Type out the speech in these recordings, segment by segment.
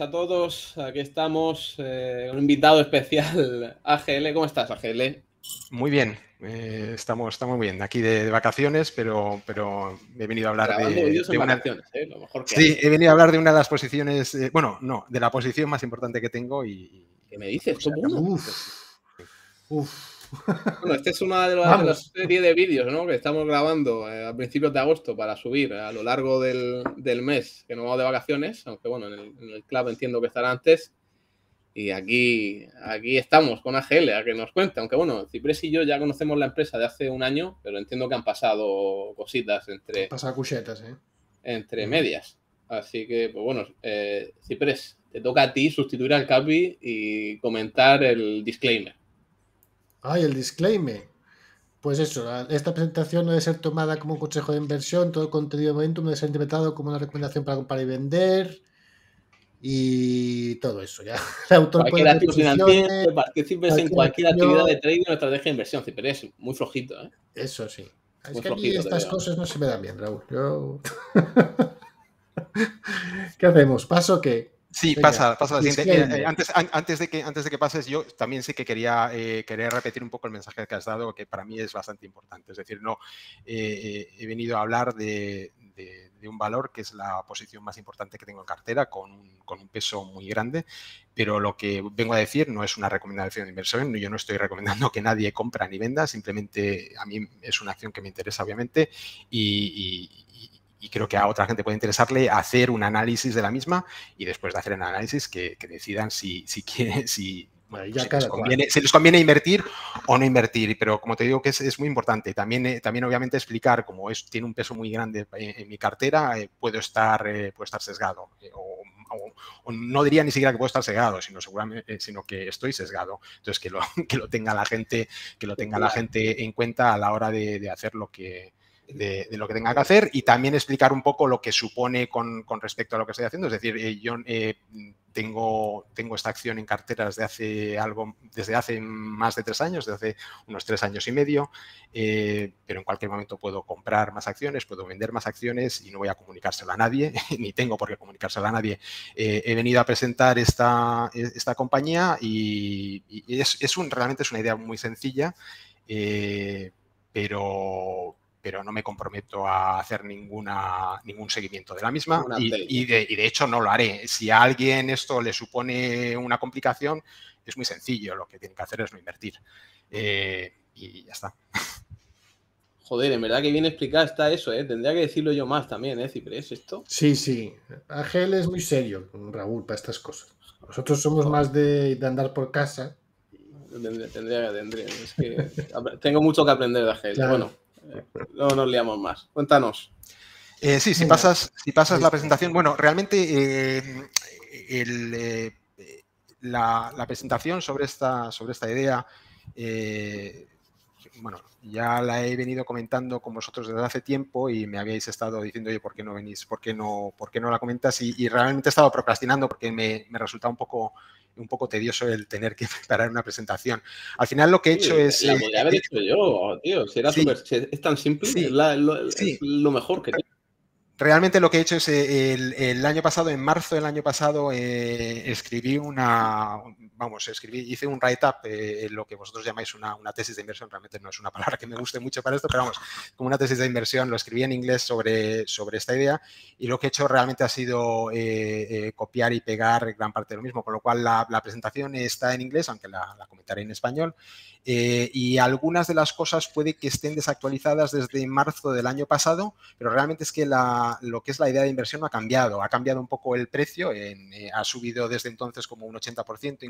a todos. Aquí estamos, eh, un invitado especial, AGL. ¿Cómo estás, AGL? Muy bien, eh, estamos, estamos bien. Aquí de, vacaciones, pero, pero he venido a hablar de, de una... ¿eh? Lo mejor que sí, he venido a hablar de una de las posiciones, bueno, no, de la posición más importante que tengo y... ¿Qué me dices? Uf. Uf. Bueno, este es una de las, de series de vídeos ¿no? que estamos grabando eh, a principios de agosto para subir a lo largo del, del mes que nos vamos de vacaciones, aunque bueno, en el, en el, club entiendo que estará antes. Y aquí, aquí estamos con AGL a que nos cuente, aunque bueno, Ciprés y yo ya conocemos la empresa de hace un año, pero entiendo que han pasado cositas entre... Han pasado cuchetas, ¿eh? Entre medias. Así que, pues bueno, eh, Ciprés, te toca a ti sustituir al Capi y comentar el disclaimer. Ay, el disclaimer. Pues eso, esta presentación no debe ser tomada como un consejo de inversión, todo el contenido de momento no debe ser interpretado como una recomendación para comprar y vender y todo eso. Ya. El autor cualquier activo financiero, participes en cualquier actividad de trading o estrategia de inversión, pero es muy flojito. ¿eh? Eso sí. Muy es que a mí estas cosas no se me dan bien, Raúl. Yo... ¿Qué hacemos? ¿Paso qué? Sí, pasa, pasa la siguiente. Eh, antes, antes, de que, antes de que pases, yo también sé que quería, eh, quería repetir un poco el mensaje que has dado, que para mí es bastante importante. Es decir, no eh, he venido a hablar de, de, de, un valor que es la posición más importante que tengo en cartera, con un, con un, peso muy grande, pero lo que vengo a decir no es una recomendación de inversión. Yo no estoy recomendando que nadie compra ni venda, simplemente a mí es una acción que me interesa, obviamente, y, y y creo que a otra gente puede interesarle hacer un análisis de la misma y después de hacer el análisis que, que decidan si, si quieren, si, bueno, ya si, les conviene, si, les conviene, invertir o no invertir, pero como te digo que es, es muy importante. También, eh, también obviamente explicar, como es, tiene un peso muy grande en, en mi cartera, eh, puedo, estar, eh, puedo estar sesgado o, o, o, no diría ni siquiera que puedo estar sesgado, sino, seguramente, sino que estoy sesgado. Entonces que lo, que lo tenga la gente, que lo tenga la gente en cuenta a la hora de, de hacer lo que, de, de, lo que tenga que hacer y también explicar un poco lo que supone con, con respecto a lo que estoy haciendo. Es decir, eh, yo eh, tengo, tengo esta acción en cartera desde hace algo, desde hace más de tres años, desde hace unos tres años y medio, eh, pero en cualquier momento puedo comprar más acciones, puedo vender más acciones y no voy a comunicárselo a nadie, ni tengo por qué comunicárselo a nadie. He venido a presentar esta, esta compañía y, y es, es, un, realmente es una idea muy sencilla, pero pero no me comprometo a hacer ninguna, ningún seguimiento de la misma y, y, de, y, de, hecho no lo haré. Si a alguien esto le supone una complicación, es muy sencillo, lo que tiene que hacer es no invertir. Eh, y ya está. Joder, en verdad que bien explicado está eso, ¿eh? Tendría que decirlo yo más también, ¿eh, Ciprés, esto? Sí, sí. Ángel es muy serio, Raúl, para estas cosas. Nosotros somos más de, de andar por casa. Tendría, tendría, tendría. Es que tengo mucho que aprender de Ángel. Claro. Bueno, no nos liamos más. Cuéntanos. Eh, sí, si pasas, si pasas la presentación, bueno, realmente eh, el, eh, la, la, presentación sobre esta, sobre esta idea, eh, bueno, ya la he venido comentando con vosotros desde hace tiempo y me habíais estado diciendo, oye, ¿por qué no venís? ¿Por qué no, por qué no la comentas? Y, y realmente he estado procrastinando porque me, me resulta un poco un poco tedioso el tener que preparar una presentación. Al final lo que he hecho sí, es... La podría haber hecho yo, tío. Si era sí, super, si es tan simple, sí, es, la, lo, es lo mejor que tengo realmente lo que he hecho es eh, el, el, año pasado, en marzo del año pasado, eh, escribí una, vamos, escribí, hice un write-up, eh, lo que vosotros llamáis una, una, tesis de inversión, realmente no es una palabra que me guste mucho para esto, pero vamos, como una tesis de inversión, lo escribí en inglés sobre, sobre esta idea y lo que he hecho realmente ha sido eh, eh, copiar y pegar gran parte de lo mismo, con lo cual la, la presentación está en inglés, aunque la, la comentaré en español, eh, y algunas de las cosas puede que estén desactualizadas desde marzo del año pasado, pero realmente es que la, lo que es la idea de inversión no ha cambiado. Ha cambiado un poco el precio, en, eh, ha subido desde entonces como un 80%,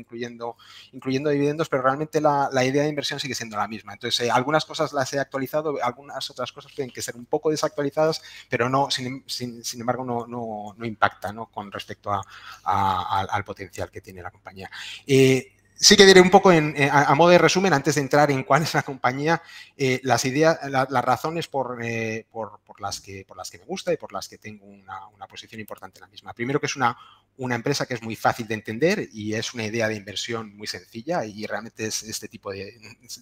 incluyendo, dividendos, pero realmente la, idea de inversión sigue siendo la misma. Entonces, eh, algunas cosas las he actualizado, algunas otras cosas tienen que ser un poco desactualizadas, pero no, sin, sin, sin embargo no, no, no impacta ¿no? con respecto a, a, al potencial que tiene la compañía. Eh, sí que diré un poco a, modo de resumen, antes de entrar en cuál es la compañía, eh, las ideas, las razones eh, por, por, las que, por las que me gusta y por las que tengo una, una posición importante en la misma. Primero que es una, una empresa que es muy fácil de entender y es una idea de inversión muy sencilla y realmente es este tipo de,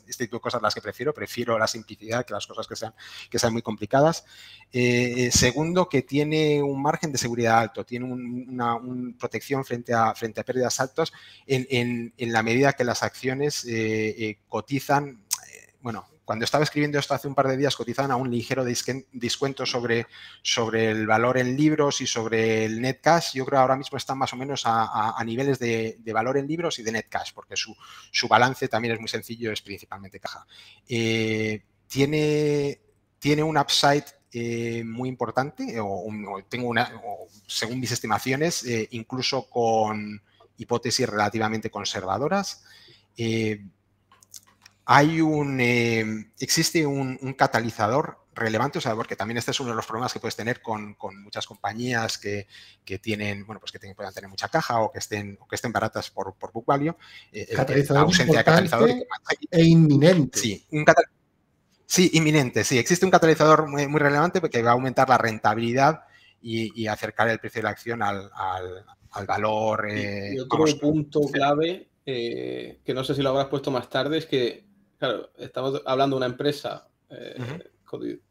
este tipo de cosas las que prefiero. Prefiero la simplicidad que las cosas que sean, que sean muy complicadas. Eh, segundo, que tiene un margen de seguridad alto, tiene una, protección frente a, frente a pérdidas altas en, la medida que las acciones eh, eh, cotizan, bueno, cuando estaba escribiendo esto hace un par de días, cotizaban a un ligero descuento sobre, sobre el valor en libros y sobre el net cash. Yo creo que ahora mismo están más o menos a, niveles de, valor en libros y de net cash, porque su, balance también es muy sencillo, es principalmente caja. Eh, tiene, tiene un upside eh, muy importante, o, tengo una, según mis estimaciones, eh, incluso con hipótesis relativamente conservadoras hay un, em, existe un, catalizador relevante, o sea, porque también este es uno de los problemas que puedes tener con, muchas compañías que, tienen, bueno, pues que puedan tener mucha caja o que estén, que estén baratas por, por book value. Eh, catalizador ausencia de catalizador. E inminente. Sí, un sí, inminente, sí. Existe un catalizador muy, relevante porque va a aumentar la rentabilidad y, acercar el precio de la acción al, valor. y, eh, otro punto clave, eh, que no sé si lo habrás puesto más tarde, es que claro, estamos hablando de una empresa eh,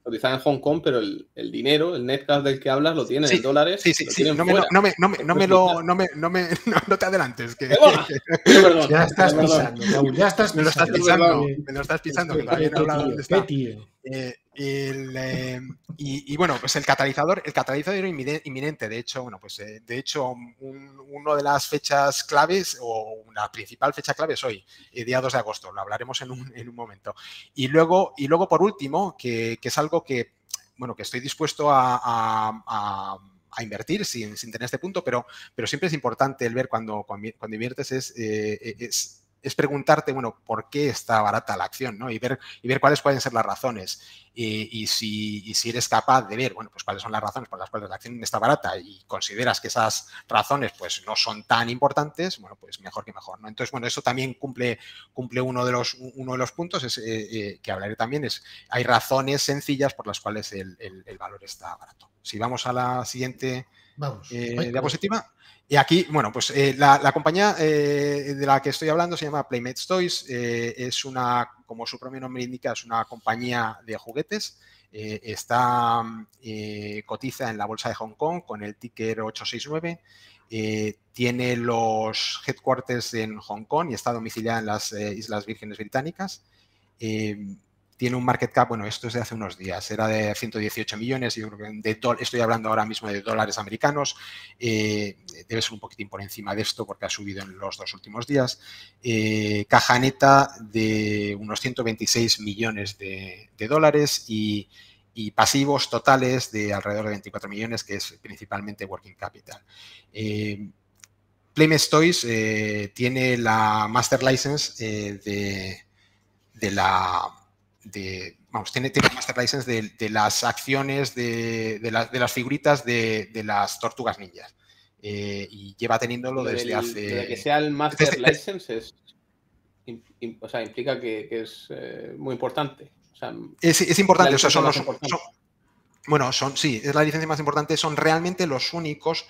cotizada en Hong Kong, pero el, dinero, el net cash del que hablas, lo tiene en dólares. Sí, sí, sí. No me, no, me, no, me, no me lo. No, me, no, me, no, te adelantes. Que, ya estás pisando, ya estás Me lo estás pisando. Me lo estás pisando. Que todavía no he hablado dónde está. Eh, eh, y, bueno, pues el catalizador, el catalizador inminente, de hecho, bueno, pues eh, de hecho, una de las fechas claves o una principal fecha clave es hoy, día 2 de agosto, lo hablaremos en un, en un momento. Y luego, y luego, por último, que, es algo que, bueno, que estoy dispuesto a, invertir sin, sin, tener este punto, pero, pero siempre es importante el ver cuando, cuando, inviertes es, es es preguntarte, bueno, ¿por qué está barata la acción? ¿no? Y, ver, y ver cuáles pueden ser las razones. Y, si, si, eres capaz de ver, bueno, pues cuáles son las razones por las cuales la acción está barata y consideras que esas razones pues no son tan importantes, bueno, pues mejor que mejor, ¿no? Entonces, bueno, eso también cumple, cumple uno, de los, uno de los puntos eh, eh, que hablaré también, es hay razones sencillas por las cuales el, valor está barato. Si vamos a la siguiente eh, diapositiva. Y aquí, bueno, pues eh, la, compañía eh, de la que estoy hablando se llama Playmates Toys. Es una, como su propio nombre indica, es una compañía de juguetes. está cotiza en la bolsa de Hong Kong con el ticker 869. tiene los headquarters en Hong Kong y está domiciliada en las Islas Vírgenes Británicas tiene un market cap, bueno, esto es de hace unos días, era de 118 millones, yo creo que estoy hablando ahora mismo de dólares americanos, eh, debe ser un poquitín por encima de esto porque ha subido en los dos últimos días. Eh, caja neta de unos 126 millones de, dólares y, pasivos totales de alrededor de 24 millones, que es principalmente working capital. Eh, Toys eh, tiene la master license de la de, vamos, tiene, tiene master license de, las acciones de, las figuritas de, las tortugas ninjas. Eh, y lleva teniéndolo desde hace. De que sea el master license es, o sea, implica que, es eh, muy importante. es, importante, o sea, son los. bueno, son, sí, es la licencia más importante, son realmente los únicos.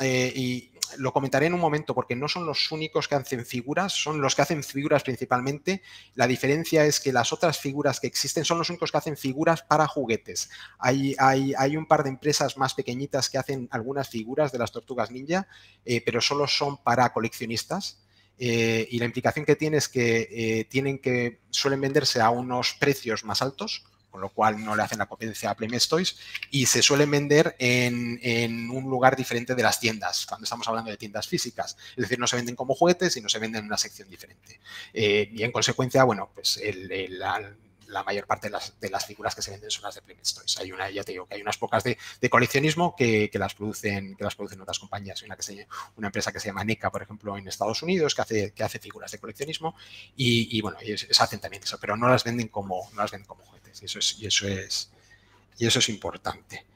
Eh, y lo comentaré en un momento porque no son los únicos que hacen figuras, son los que hacen figuras principalmente. La diferencia es que las otras figuras que existen son los únicos que hacen figuras para juguetes. Hay, un par de empresas más pequeñitas que hacen algunas figuras de las tortugas ninja, eh, pero solo son para coleccionistas. Eh, y la implicación que tiene es que eh, tienen que suelen venderse a unos precios más altos con lo cual no le hacen la competencia a Playmates Toys y se suelen vender en, un lugar diferente de las tiendas, cuando estamos hablando de tiendas físicas. Es decir, no se venden como juguetes y no se venden en una sección diferente. Eh, y en consecuencia, bueno, pues la, mayor parte de las, figuras que se venden son las de Playmates Toys. Hay una, ya te digo, que hay unas pocas de, coleccionismo que, las producen, que las producen otras compañías. Hay una empresa que se llama NECA, por ejemplo, en Estados Unidos, que hace, que hace figuras de coleccionismo y, bueno, ellos, hacen también eso, pero no las venden como, no las venden como juguetes y eso es, y eso es, y eso es importante.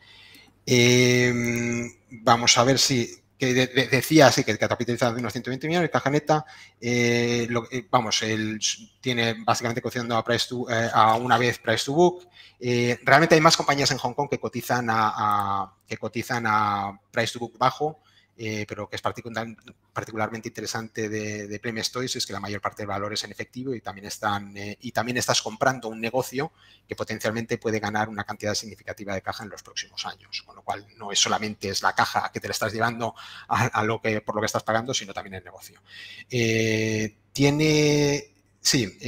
Em, vamos a ver si que decía sí, que capitaliza de unos 120 millones, caja neta, eh, eh, vamos, él tiene básicamente cotizando a, price eh, a una vez price to book. realmente hay más compañías en Hong Kong que cotizan a que cotizan a price to book bajo. Eh, pero que es particularmente interesante de, de Premium es que la mayor parte del valor es en efectivo y también, están, eh, y también estás comprando un negocio que potencialmente puede ganar una cantidad significativa de caja en los próximos años, con lo cual no es solamente es la caja que te la estás llevando a, lo que, por lo que estás pagando, sino también el negocio. Eh, tiene, sí,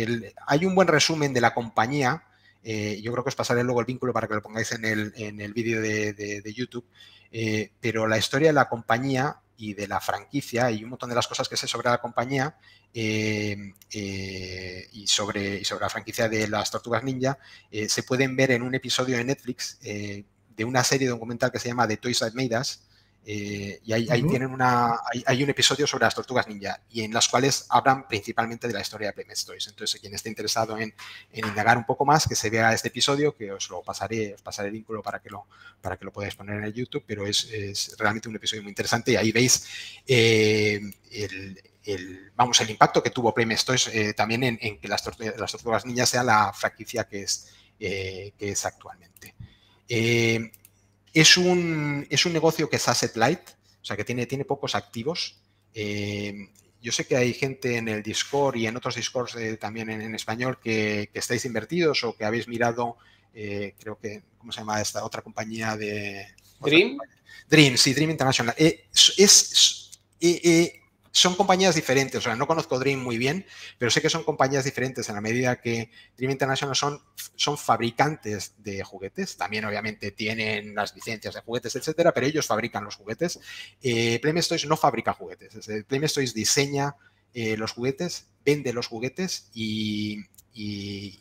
hay un buen resumen de la compañía. yo creo que os pasaré luego el vínculo para que lo pongáis en el, en el vídeo de, de YouTube. Eh, pero la historia de la compañía y de la franquicia y un montón de las cosas que sé sobre la compañía eh, eh, y, sobre, y sobre la franquicia de las Tortugas Ninja se pueden ver en un episodio de Netflix de una serie documental que se llama The Toys That Made Us, eh, y ahí, tienen una, hay, un episodio sobre las tortugas ninja y en las cuales hablan principalmente de la historia de Playmate Stories. Entonces, quien esté interesado en, indagar un poco más, que se vea este episodio, que os lo pasaré, os pasaré el vínculo para que lo, para que lo podáis poner en el YouTube, pero es, realmente un episodio muy interesante y ahí veis eh, el, vamos, el impacto que tuvo Playmate Stories eh, también en, que las, tortugas, las tortugas ninja sea la franquicia que es, que es actualmente. Es un, es un negocio que es asset light, o sea, que tiene, tiene pocos activos. Eh, yo sé que hay gente en el Discord y en otros Discords eh, también en, español que, estáis invertidos o que habéis mirado, eh, creo que, ¿cómo se llama esta otra compañía de... Dream. Dream, sí, Dream International. es, es son compañías diferentes, o sea, no conozco Dream muy bien, pero sé que son compañías diferentes en la medida que Dream International son, son fabricantes de juguetes, también obviamente tienen las licencias de juguetes, etcétera, pero ellos fabrican los juguetes. Eh, no fabrica juguetes, Playmate Toys diseña eh, los juguetes, vende los juguetes y,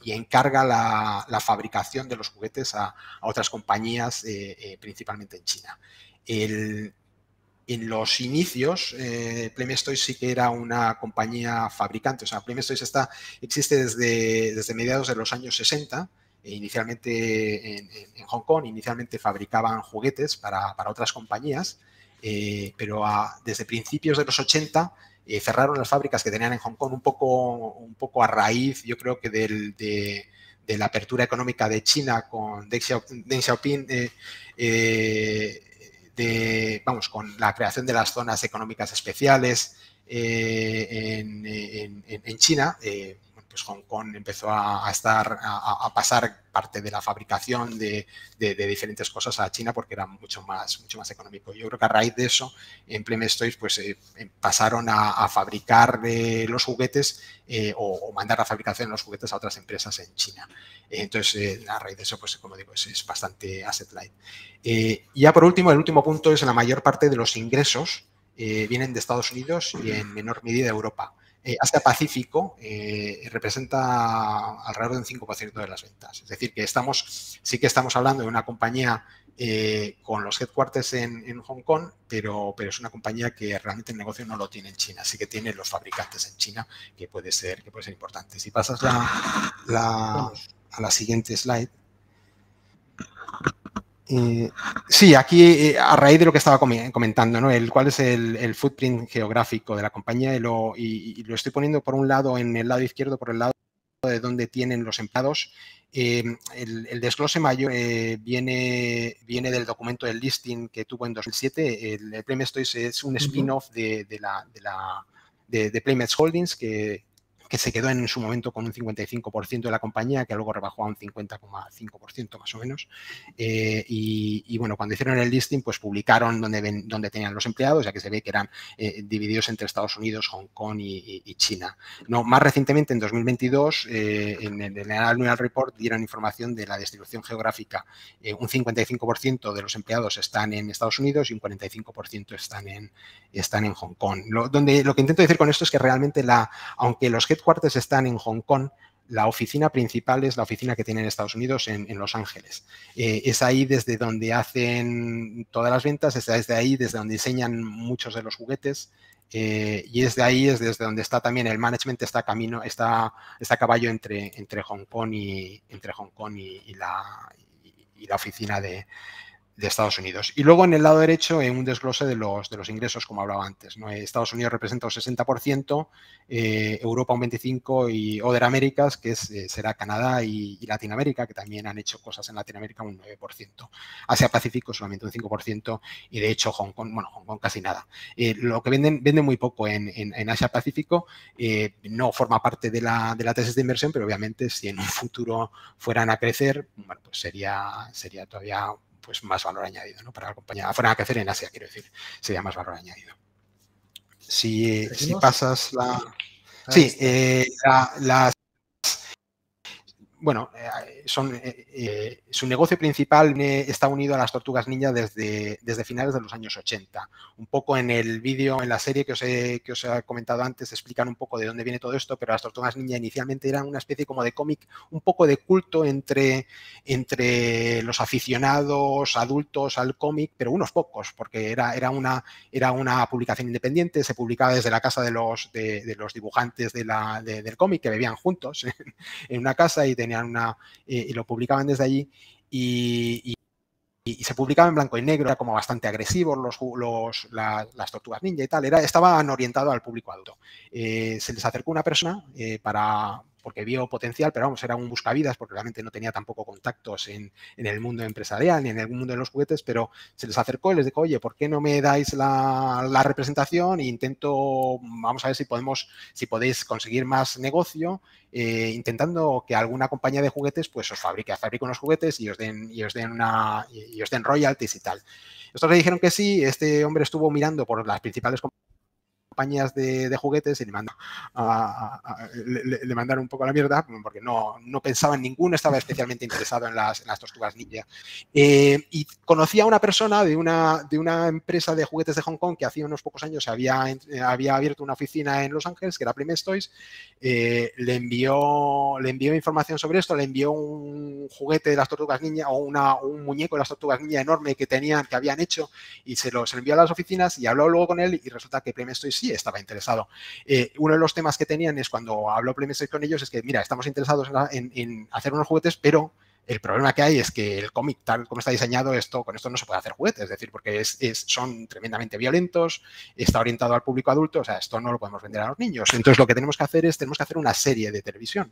encarga la, fabricación de los juguetes a, otras compañías, eh, eh, principalmente en China. El, en los inicios, eh, sí que era una compañía fabricante. O sea, Plemestoys está, existe desde, desde mediados de los años 60. E inicialmente en, Hong Kong, inicialmente fabricaban juguetes para, otras compañías, eh, pero desde principios de los 80 eh, cerraron las fábricas que tenían en Hong Kong un poco, un poco a raíz, yo creo que del, de, la apertura económica de China con Deng, Xiaoping. Eh, vamos, con la creación de las zonas económicas especiales eh, en, China, eh, pues Hong Kong empezó a, estar, a, pasar parte de la fabricación de, diferentes cosas a China porque era mucho más, mucho más económico. Yo creo que a raíz de eso, en Toys, pues eh, pasaron a, fabricar los juguetes o, mandar la fabricación de los juguetes a otras empresas en China. Entonces, a raíz de eso, pues como digo, es, bastante asset light. ya por último, el último punto es la mayor parte de los ingresos vienen de Estados Unidos y en menor medida de Europa. Eh, Asia Pacífico eh, representa alrededor de un 5% de las ventas. Es decir, que estamos, sí que estamos hablando de una compañía eh, con los headquarters en, Hong Kong, pero, pero es una compañía que realmente el negocio no lo tiene en China, sí que tiene los fabricantes en China, que puede ser, que puede ser importante. Si pasas a la siguiente slide. Eh, sí, aquí eh, a raíz de lo que estaba comentando, ¿no? El, cuál es el, footprint geográfico de la compañía y lo, estoy poniendo por un lado en el lado izquierdo, por el lado de donde tienen los empleados. Eh, el, desglose mayor viene, viene del documento del listing que tuvo en 2007. El, el es un spin-off de, la, de, la, de, Holdings que, que se quedó en su momento con un 55% de la compañía, que luego rebajó a un 50,5% más o menos. Eh, y, bueno, cuando hicieron el listing, pues publicaron dónde, dónde tenían los empleados, ya que se ve que eran eh, divididos entre Estados Unidos, Hong Kong y, China. No, más recientemente, en 2022, eh, en, el, Annual Report dieron información de la distribución geográfica. un 55% de los empleados están en Estados Unidos y un 45% están en, están en Hong Kong. Lo, donde, lo que intento decir con esto es que realmente, la, aunque los headquarters están en Hong Kong, la oficina principal es la oficina que tienen Estados Unidos en, Los Ángeles. Eh, es ahí desde donde hacen todas las ventas, es desde ahí desde donde diseñan muchos de los juguetes. Eh, y es de ahí, es desde donde está también el management, está camino, está, está a caballo entre, entre Hong Kong y entre Hong Kong y, la, y la oficina de, de Estados Unidos. Y luego en el lado derecho en un desglose de los, de los ingresos, como hablaba antes. Estados Unidos representa un 60%, eh, Europa un 25% y Other Américas, que es, eh, será Canadá y, Latinoamérica, que también han hecho cosas en Latinoamérica, un 9%. Asia-Pacífico solamente un 5% y de hecho Hong Kong, bueno, Hong Kong casi nada. Eh, lo que venden, venden muy poco en, en, Asia-Pacífico, no forma parte de la, de la tesis de inversión, pero obviamente si en un futuro fueran a crecer, bueno, pues sería, sería todavía pues más valor añadido ¿no? para la compañía. Fuera que hacer en Asia, quiero decir, sería más valor añadido. Si, si pasas la... Sí, eh, las bueno, eh, eh, eh, su negocio principal está unido a las tortugas ninja desde, finales de los años 80. Un poco en el vídeo, en la serie que os, he, comentado antes, explican un poco de dónde viene todo esto, pero las tortugas ninja inicialmente eran una especie como de cómic, un poco de culto entre, los aficionados adultos al cómic, pero unos pocos, porque era, una, publicación independiente, se publicaba desde la casa de los, dibujantes del cómic que bebían juntos en una casa y tenían una, eh, y lo publicaban desde allí y, se publicaba en blanco y negro, era como bastante agresivos los, los las tortugas ninja y tal, era, estaban orientados al público adulto. Eh, se les acercó una persona eh, para, porque vio potencial, pero vamos, era un buscavidas porque realmente no tenía tampoco contactos en, el mundo empresarial ni en el mundo de los juguetes, pero se les acercó y les dijo, oye, ¿por qué no me dais la, representación? E intento, vamos a ver si podemos, si podéis conseguir más negocio, eh, intentando que alguna compañía de juguetes pues os fabrique, fabrique unos juguetes y os den, y os den una, y os den royalties y tal. Estos le dijeron que sí, este hombre estuvo mirando por las principales compañías compañías de, juguetes y le, mandó le, mandaron un poco a la mierda porque no, no pensaba en ninguno, estaba especialmente interesado en las, tortugas ninja. Eh, y conocía a una persona de una, de una empresa de juguetes de Hong Kong que hacía unos pocos años había, había abierto una oficina en Los Ángeles, que era Primes Toys, eh, le, envió, le envió información sobre esto, le envió un juguete de las tortugas ninja o una, un muñeco de las tortugas ninja enorme que tenían, que habían hecho y se lo, se envió a las oficinas y habló luego con él y resulta que Primes Toys sí estaba interesado. Eh, uno de los temas que tenían es cuando hablo con ellos es que, mira, estamos interesados en, hacer unos juguetes, pero el problema que hay es que el cómic, tal como está diseñado, esto, con esto no se puede hacer juguetes, es decir, porque es, son tremendamente violentos, está orientado al público adulto, o sea, esto no lo podemos vender a los niños. Entonces, lo que tenemos que hacer es, tenemos que hacer una serie de televisión.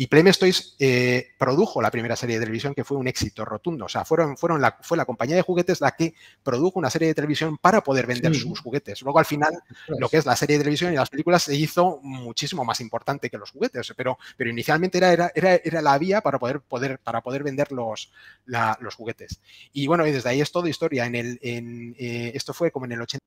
Y Playmes Toys eh, produjo la primera serie de televisión que fue un éxito rotundo. O sea, fueron, fueron la, fue la compañía de juguetes la que produjo una serie de televisión para poder vender sus juguetes. Luego, al final, lo que es la serie de televisión y las películas se hizo muchísimo más importante que los juguetes. Pero, pero inicialmente era, era, era, la vía para poder, poder, para poder vender los, los juguetes. Y bueno, y desde ahí es todo historia. En el, en, eh, esto fue como en el 80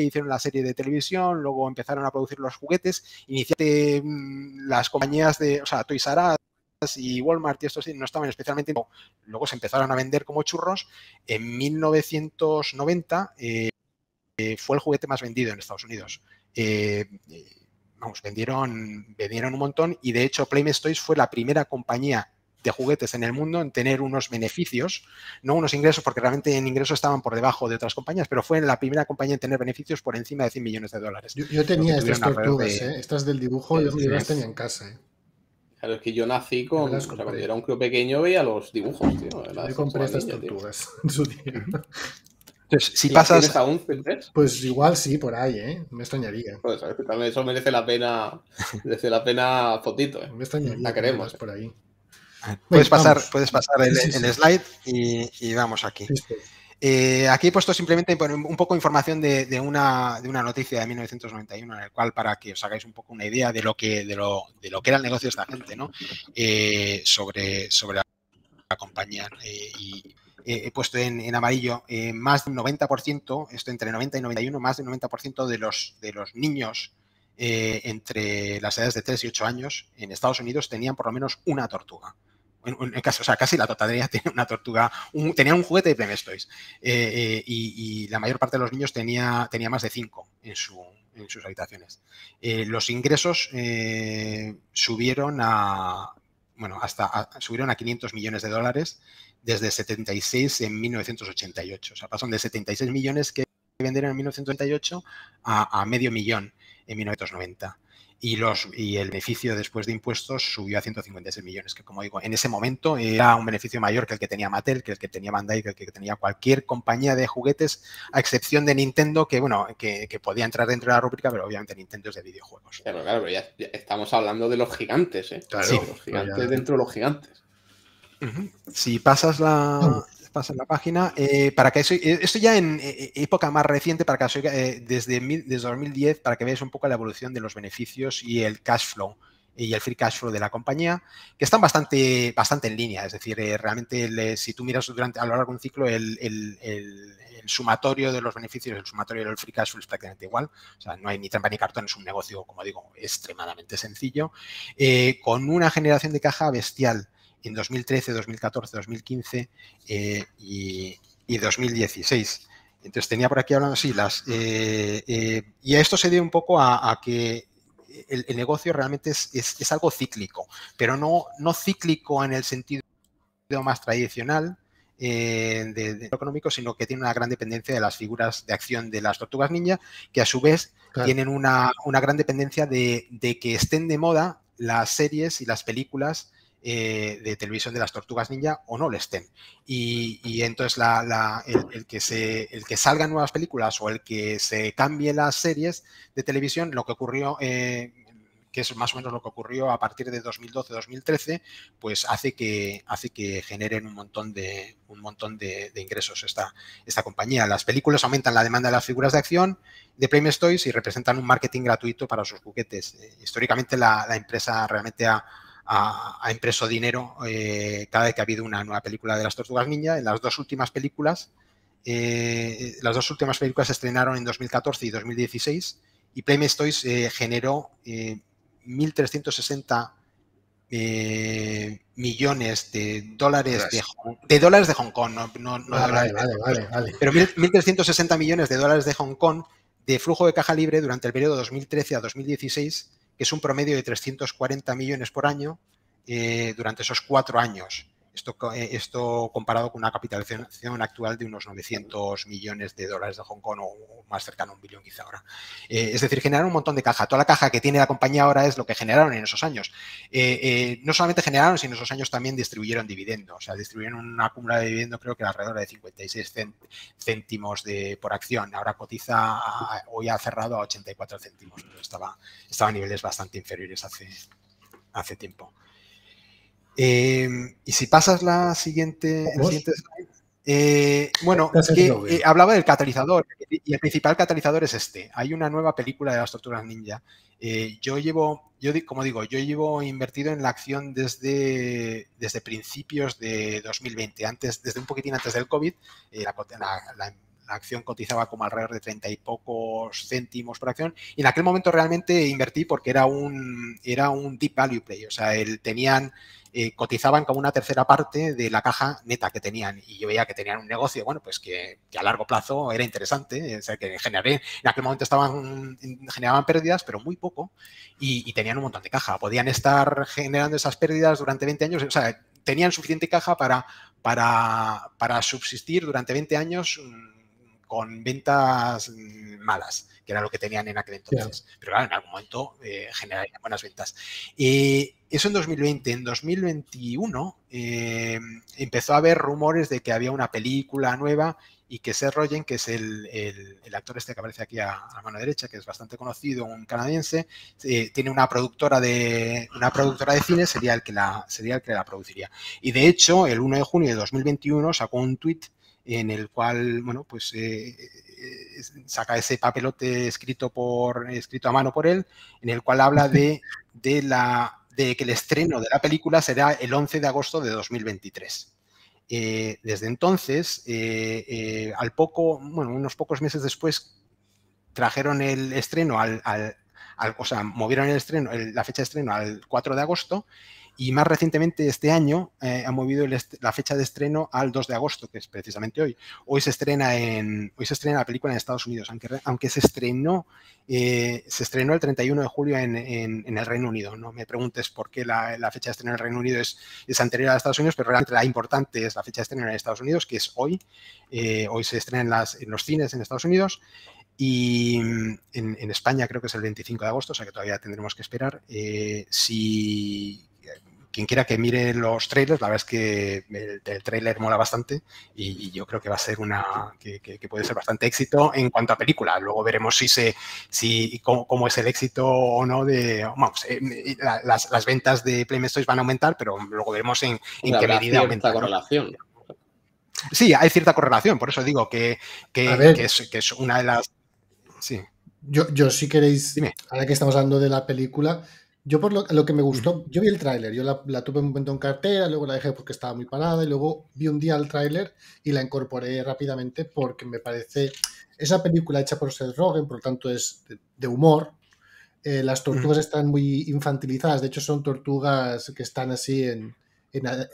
hicieron la serie de televisión, luego empezaron a producir los juguetes, inicialmente mm, las compañías de, Toys R Us y Walmart y estos no estaban especialmente, luego se empezaron a vender como churros. En 1990 eh, eh, fue el juguete más vendido en Estados Unidos. Eh, vamos, vendieron, vendieron un montón y de hecho Playmate Toys fue la primera compañía de juguetes en el mundo en tener unos beneficios, no unos ingresos, porque realmente en ingresos estaban por debajo de otras compañías, pero fue la primera compañía en tener beneficios por encima de 100 millones de dólares. Yo, tenía estas tortugas, ¿eh? estas del dibujo, yo, las tenía en casa. ¿eh? Claro, es que yo nací con. O sea, cuando era un club pequeño veía los dibujos, tío. Yo compré estas tortugas en su día. Entonces, si pasas. Aún, pues igual sí, por ahí, ¿eh? Me extrañaría. Pues también eso merece la pena. Merece la pena fotito, ¿eh? Me extrañaría. La queremos. Por ahí. Puedes pasar, puedes pasar el, slide y, vamos aquí. Eh, aquí he puesto simplemente un poco de información de, una, de, una, noticia de 1991, en el cual, para que os hagáis un poco una idea de lo que, de lo, de lo que era el negocio de esta gente, ¿no? Eh, sobre, sobre la, compañía. Eh, y he puesto en, amarillo más del 90%, esto entre 90 y 91, más del 90% de los, de los niños entre las edades de 3 y 8 años en Estados Unidos tenían por lo menos una tortuga en, caso, o sea, casi la totalidad tenía una tortuga, tenía un juguete de Premestoys eh, eh, y, la mayor parte de los niños tenía, tenía más de cinco en, su, en sus habitaciones. Eh, los ingresos subieron a, bueno, hasta subieron a 500 millones de dólares desde 76 en 1988. O sea, pasaron de 76 millones que vendieron en 1988 a, a medio millón en 1990. Y, los, y el beneficio después de impuestos subió a 156 millones, que como digo, en ese momento era un beneficio mayor que el que tenía Mattel, que el que tenía Bandai, que el que tenía cualquier compañía de juguetes, a excepción de Nintendo, que bueno, que, podía entrar dentro de la rúbrica, pero obviamente Nintendo es de videojuegos. Claro, claro, pero ya, estamos hablando de los gigantes, ¿eh? Claro, los gigantes dentro de los gigantes. Si pasas la, pasa la página. Eh, para que eso, eh, esto ya en eh, época más reciente, para que eso, desde, desde 2010, para que veáis un poco la evolución de los beneficios y el cash flow y el free cash flow de la compañía, que están bastante, bastante en línea. Es decir, realmente si tú miras durante, a lo largo de un ciclo, el, el, sumatorio de los beneficios, el sumatorio del free cash flow es prácticamente igual. O sea, no hay ni trampa ni cartón, es un negocio, como digo, extremadamente sencillo, con una generación de caja bestial en 2013, 2014, 2015 y, 2016. Entonces tenía por aquí hablando, sí, las... Eh, eh, y esto se debe un poco a, que el, negocio realmente es, algo cíclico, pero no, no cíclico en el sentido más tradicional eh, de, lo económico, sino que tiene una gran dependencia de las figuras de acción de las tortugas ninja, que a su vez tienen una, gran dependencia de, de, que estén de moda las series y las películas eh, de televisión de las tortugas ninja o no lo estén. Y, entonces el, que se, el que salgan nuevas películas o el que se cambie las series de televisión, lo que ocurrió, eh, que es más o menos lo que ocurrió a partir de 2012-2013, pues hace que, hace que generen un montón de, un montón de, ingresos esta, esta compañía. Las películas aumentan la demanda de las figuras de acción de Toys y representan un marketing gratuito para sus juguetes. Eh, históricamente la, la empresa realmente ha ha, impreso dinero eh, cada vez que ha habido una nueva película de las Tortugas Ninja. En las dos últimas películas, eh, las dos últimas películas se estrenaron en 2014 y 2016 y Playmate Toys eh, generó 1.360 millones de dólares de, de, dólares de Hong Kong, no, no, vale, vale, vale, pero 1.360 millones de dólares de Hong Kong de flujo de caja libre durante el periodo 2013 a 2016 que es un promedio de 340 millones por año eh, durante esos cuatro años. Esto, eh, esto, comparado con una capitalización actual de unos 900 millones de dólares de Hong Kong o más cercano a un billón quizá ahora. Eh, es decir, generaron un montón de caja. Toda la caja que tiene la compañía ahora es lo que generaron en esos años. no solamente generaron, sino en esos años también distribuyeron dividendos. O sea, distribuyeron una acumulada de dividendos creo que alrededor de 56 céntimos de, por acción. Ahora cotiza, hoy ha cerrado a 84 céntimos, pero estaba, a niveles bastante inferiores hace tiempo. Em, y si pasas la siguiente, eh, bueno, eh, hablaba del catalizador y el principal catalizador es este. Hay una nueva película de las tortugas ninja. Eh, yo llevo, yo como digo, yo llevo invertido en la acción desde, desde principios de 2020, antes, desde un poquitín antes del COVID. la, la, acción cotizaba como alrededor de 30 y pocos céntimos por acción. Y en aquel momento realmente invertí porque era un, era un deep value play. O sea, el, tenían eh, cotizaban como una tercera parte de la caja neta que tenían. Y yo veía que tenían un negocio, bueno, pues que, a largo plazo era interesante. O sea, que generé, en aquel momento estaban, generaban pérdidas, pero muy poco. Y, tenían un montón de caja. Podían estar generando esas pérdidas durante 20 años. O sea, tenían suficiente caja para, para, para subsistir durante 20 años con ventas mm, malas que era lo que tenían en aquel entonces. Pero claro, en algún momento eh, generarían buenas ventas. Y eso en 2020. En 2021 eh, empezó a haber rumores de que había una película nueva y que Seth Rogen, que es el, actor este que aparece aquí a, la mano derecha, que es bastante conocido, un canadiense, eh, tiene una productora de una productora de cine, sería el que la sería el que la produciría. Y de hecho, el 1 de junio de 2021 sacó un tweet en el cual, bueno, pues eh, saca ese papelote escrito, por, escrito a mano por él, en el cual habla de, de, la, de que el estreno de la película será el 11 de agosto de 2023. Eh, desde entonces, eh, al poco, bueno, unos pocos meses después, trajeron el estreno al, al, o sea, movieron el estreno, la fecha de estreno al 4 de agosto y más recientemente, este año, eh, ha movido la fecha de estreno al 2 de agosto, que es precisamente hoy. Hoy se estrena, en, hoy se estrena la película en Estados Unidos, aunque, aunque se, estrenó, eh, se estrenó el 31 de julio en, el Reino Unido. No me preguntes por qué la, fecha de estreno en el Reino Unido es, es, anterior a Estados Unidos, pero realmente la importante es la fecha de estreno en Estados Unidos, que es hoy. Eh, hoy se estrena en, las, en los cines en Estados Unidos. Y mm, en, España creo que es el 25 de agosto, o sea que todavía tendremos que esperar. Eh, si quien quiera que mire los trailers, la verdad es que el, trailer mola bastante y, yo creo que va a ser una que, puede ser bastante éxito en cuanto a película. Luego veremos si se si cómo, es el éxito o no de vamos, eh, las, ventas de Playmates van a aumentar, pero luego veremos en, qué medida aumenta. correlación. Sí, hay cierta correlación, por eso digo que, es, una de las. Sí. Yo, yo si queréis, ahora que estamos hablando de la película, yo por lo, que me gustó, yo vi el tráiler, yo la, tuve un momento en cartera, luego la dejé porque estaba muy parada y luego vi un día el tráiler y la incorporé rápidamente porque me parece esa película hecha por Seth Rogen, por lo tanto es de, humor. Eh, las tortugas están muy infantilizadas, de hecho son tortugas que están así en,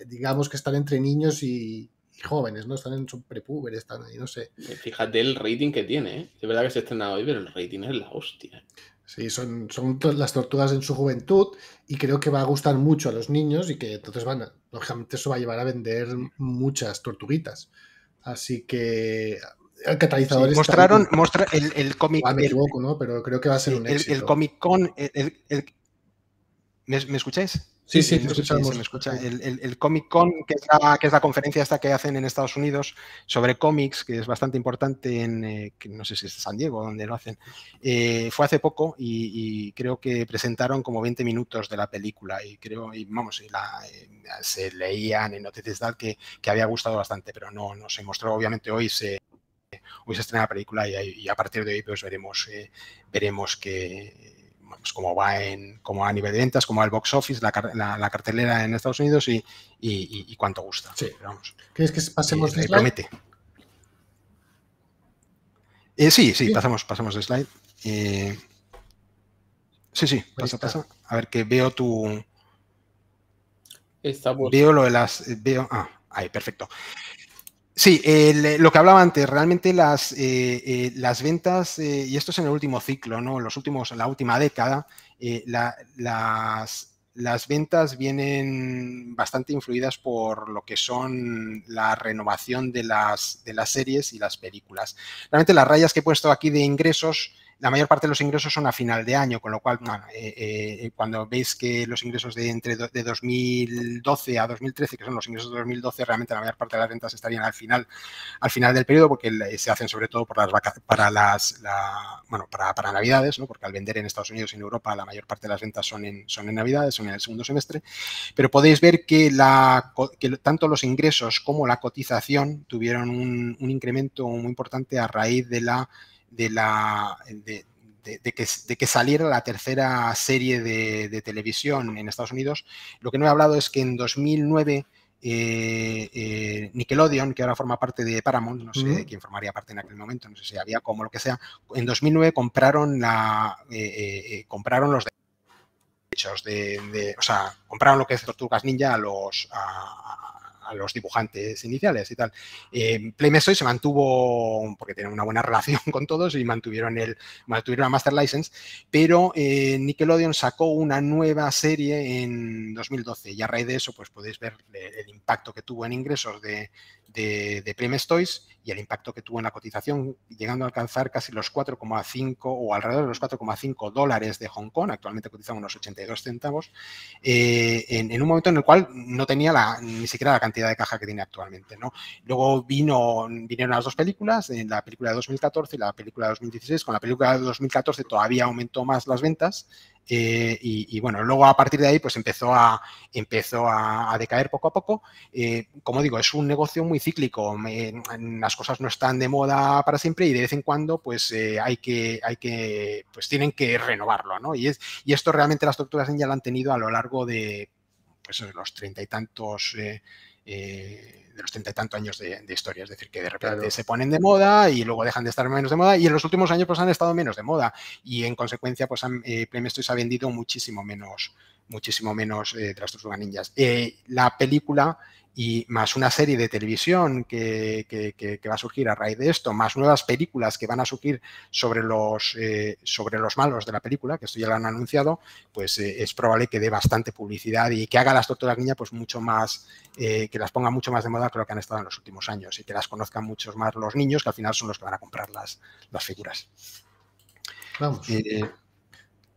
digamos que están entre niños y, jóvenes, ¿no? Están en, son prepúberes, están ahí, no sé. Fíjate el rating que tiene, ¿eh? Es verdad que se ha estrenado hoy, pero el rating es la hostia. Sí, son, son las tortugas en su juventud y creo que va a gustar mucho a los niños y que entonces van a, lógicamente eso va a llevar a vender muchas tortuguitas. Así que el catalizador mostraron el, el cómic. me equivoco, ¿no? Pero creo que va a ser un el, éxito. El Comic Con, ¿me, ¿me escucháis? Sí, sí, me escucha. El, Comic Con, que es, la, que es la conferencia esta que hacen en Estados Unidos sobre cómics, que es bastante importante en, eh, no sé si es San Diego, donde lo hacen, eh, fue hace poco y, creo que presentaron como 20 minutos de la película y creo, y vamos, la, eh, se leían en noticias tal que, que, había gustado bastante, pero no, no se mostró, obviamente hoy se, hoy se estrena la película y, a partir de hoy pues veremos, veremos que pues, como va en, como a nivel de ventas, como al box office, la, cartelera en Estados Unidos y, cuánto gusta. Sí. vamos, ¿Quieres que pasemos de slide? Promete. Eh, sí, sí, pasamos, pasamos de slide. Eh, sí, sí, pasa, pasa. A ver, que veo tu. Veo lo de las. Veo. Ah, ahí, perfecto. Sí, lo que hablaba antes, realmente las, eh, eh, las ventas, eh, y esto es en el último ciclo, ¿no? Los últimos, la última década, las, las ventas vienen bastante influidas por lo que son la renovación de las, de las series y las películas. Realmente las rayas que he puesto aquí de ingresos la mayor parte de los ingresos son a final de año, con lo cual, eh, eh, cuando veis que los ingresos de entre de 2012 a 2013, que son los ingresos de 2012, realmente la mayor parte de las ventas estarían al final, al final del periodo, porque se hacen sobre todo por las para las, bueno, para, para, Navidades, ¿no? porque al vender en Estados Unidos y en Europa la mayor parte de las ventas son en, son en Navidades, son en el segundo semestre, pero podéis ver que, la, que tanto los ingresos como la cotización tuvieron un, un incremento muy importante a raíz de la de, la, de, que, saliera la tercera serie de, televisión en Estados Unidos. Lo que no he hablado es que en 2009 eh, eh, Nickelodeon, que ahora forma parte de Paramount, no sé quién formaría parte en aquel momento, no sé si había como lo que sea, en 2009 compraron, la, eh, compraron los derechos de, o sea, compraron lo que es Tortugas Ninja a los, a los dibujantes iniciales y tal. Eh, Playmesoy se mantuvo, porque tiene una buena relación con todos y mantuvieron, el, mantuvieron la Master License, pero eh, Nickelodeon sacó una nueva serie en 2012 y a raíz de eso pues podéis ver el impacto que tuvo en ingresos de, de, de Toys y el impacto que tuvo en la cotización, llegando a alcanzar casi los 4,5 o alrededor de los 4,5 dólares de Hong Kong, actualmente cotizan unos 82 centavos, eh, en, un momento en el cual no tenía ni siquiera la cantidad de caja que tiene actualmente. ¿no? Luego vino, vinieron las dos películas, en la película de 2014 y la película de 2016. Con la película de 2014 todavía aumentó más las ventas eh, y, bueno, luego a partir de ahí pues empezó a, empezó a, decaer poco a poco. Eh, como digo, es un negocio muy cíclico, las cosas no están de moda para siempre y de vez en cuando pues eh, hay, que, hay que, pues tienen que renovarlo, ¿no? Y, es, y esto realmente las estructuras ya lo han tenido a lo largo de pues, los treinta y tantos de los treinta y tantos años de, historia. Es decir, que de repente se ponen de moda y luego dejan de estar menos de moda y en los últimos años pues han estado menos de moda y en consecuencia pues han, eh, se ha vendido muchísimo menos, muchísimo menos de las tortugas ninjas. la película y más una serie de televisión que, va a surgir a raíz de esto, más nuevas películas que van a surgir sobre los, eh, sobre los malos de la película, que esto ya lo han anunciado, pues eh, es probable que dé bastante publicidad y que haga las tortugas niñas pues mucho más, eh, que las ponga mucho más de moda que lo que han estado en los últimos años y que las conozcan muchos más los niños, que al final son los que van a comprar las, las figuras. Vamos.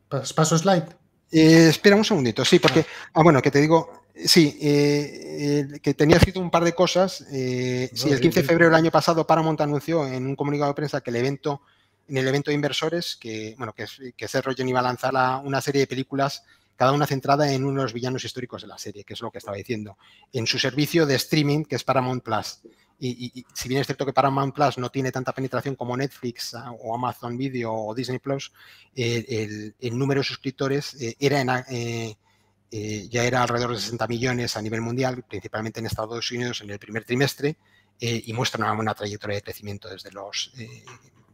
Paso slide. espera un segundito, sí, porque, ah. ah, bueno, que te digo, Sí, eh, que tenía escrito un par de cosas. Eh, sí, el 15 de febrero del año pasado Paramount anunció en un comunicado de prensa que el evento, en el evento de inversores, que bueno, que, que Seth Rogen iba a lanzar una serie de películas, cada una centrada en uno de los villanos históricos de la serie, que es lo que estaba diciendo, en su servicio de streaming, que es Paramount Plus. Y, si bien es cierto que Paramount Plus no tiene tanta penetración como Netflix ah, o Amazon Video o Disney Plus, el, número de suscriptores eh, era en, eh, ya era alrededor de 60 millones a nivel mundial, principalmente en Estados Unidos en el primer trimestre, eh, y muestra una buena trayectoria de crecimiento desde los... Eh,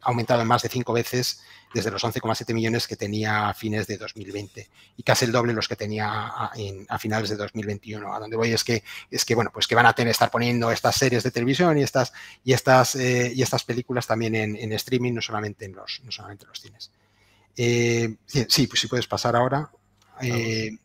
aumentado en más de cinco veces desde los 11,7 millones que tenía a fines de 2020 y casi el doble los que tenía a, finales de 2021. A donde voy es que es que bueno pues que van a tener estar poniendo estas series de televisión y estas y estas y estas películas también en, streaming no solamente en los no solamente en los cines. sí, pues si puedes pasar ahora. Eh,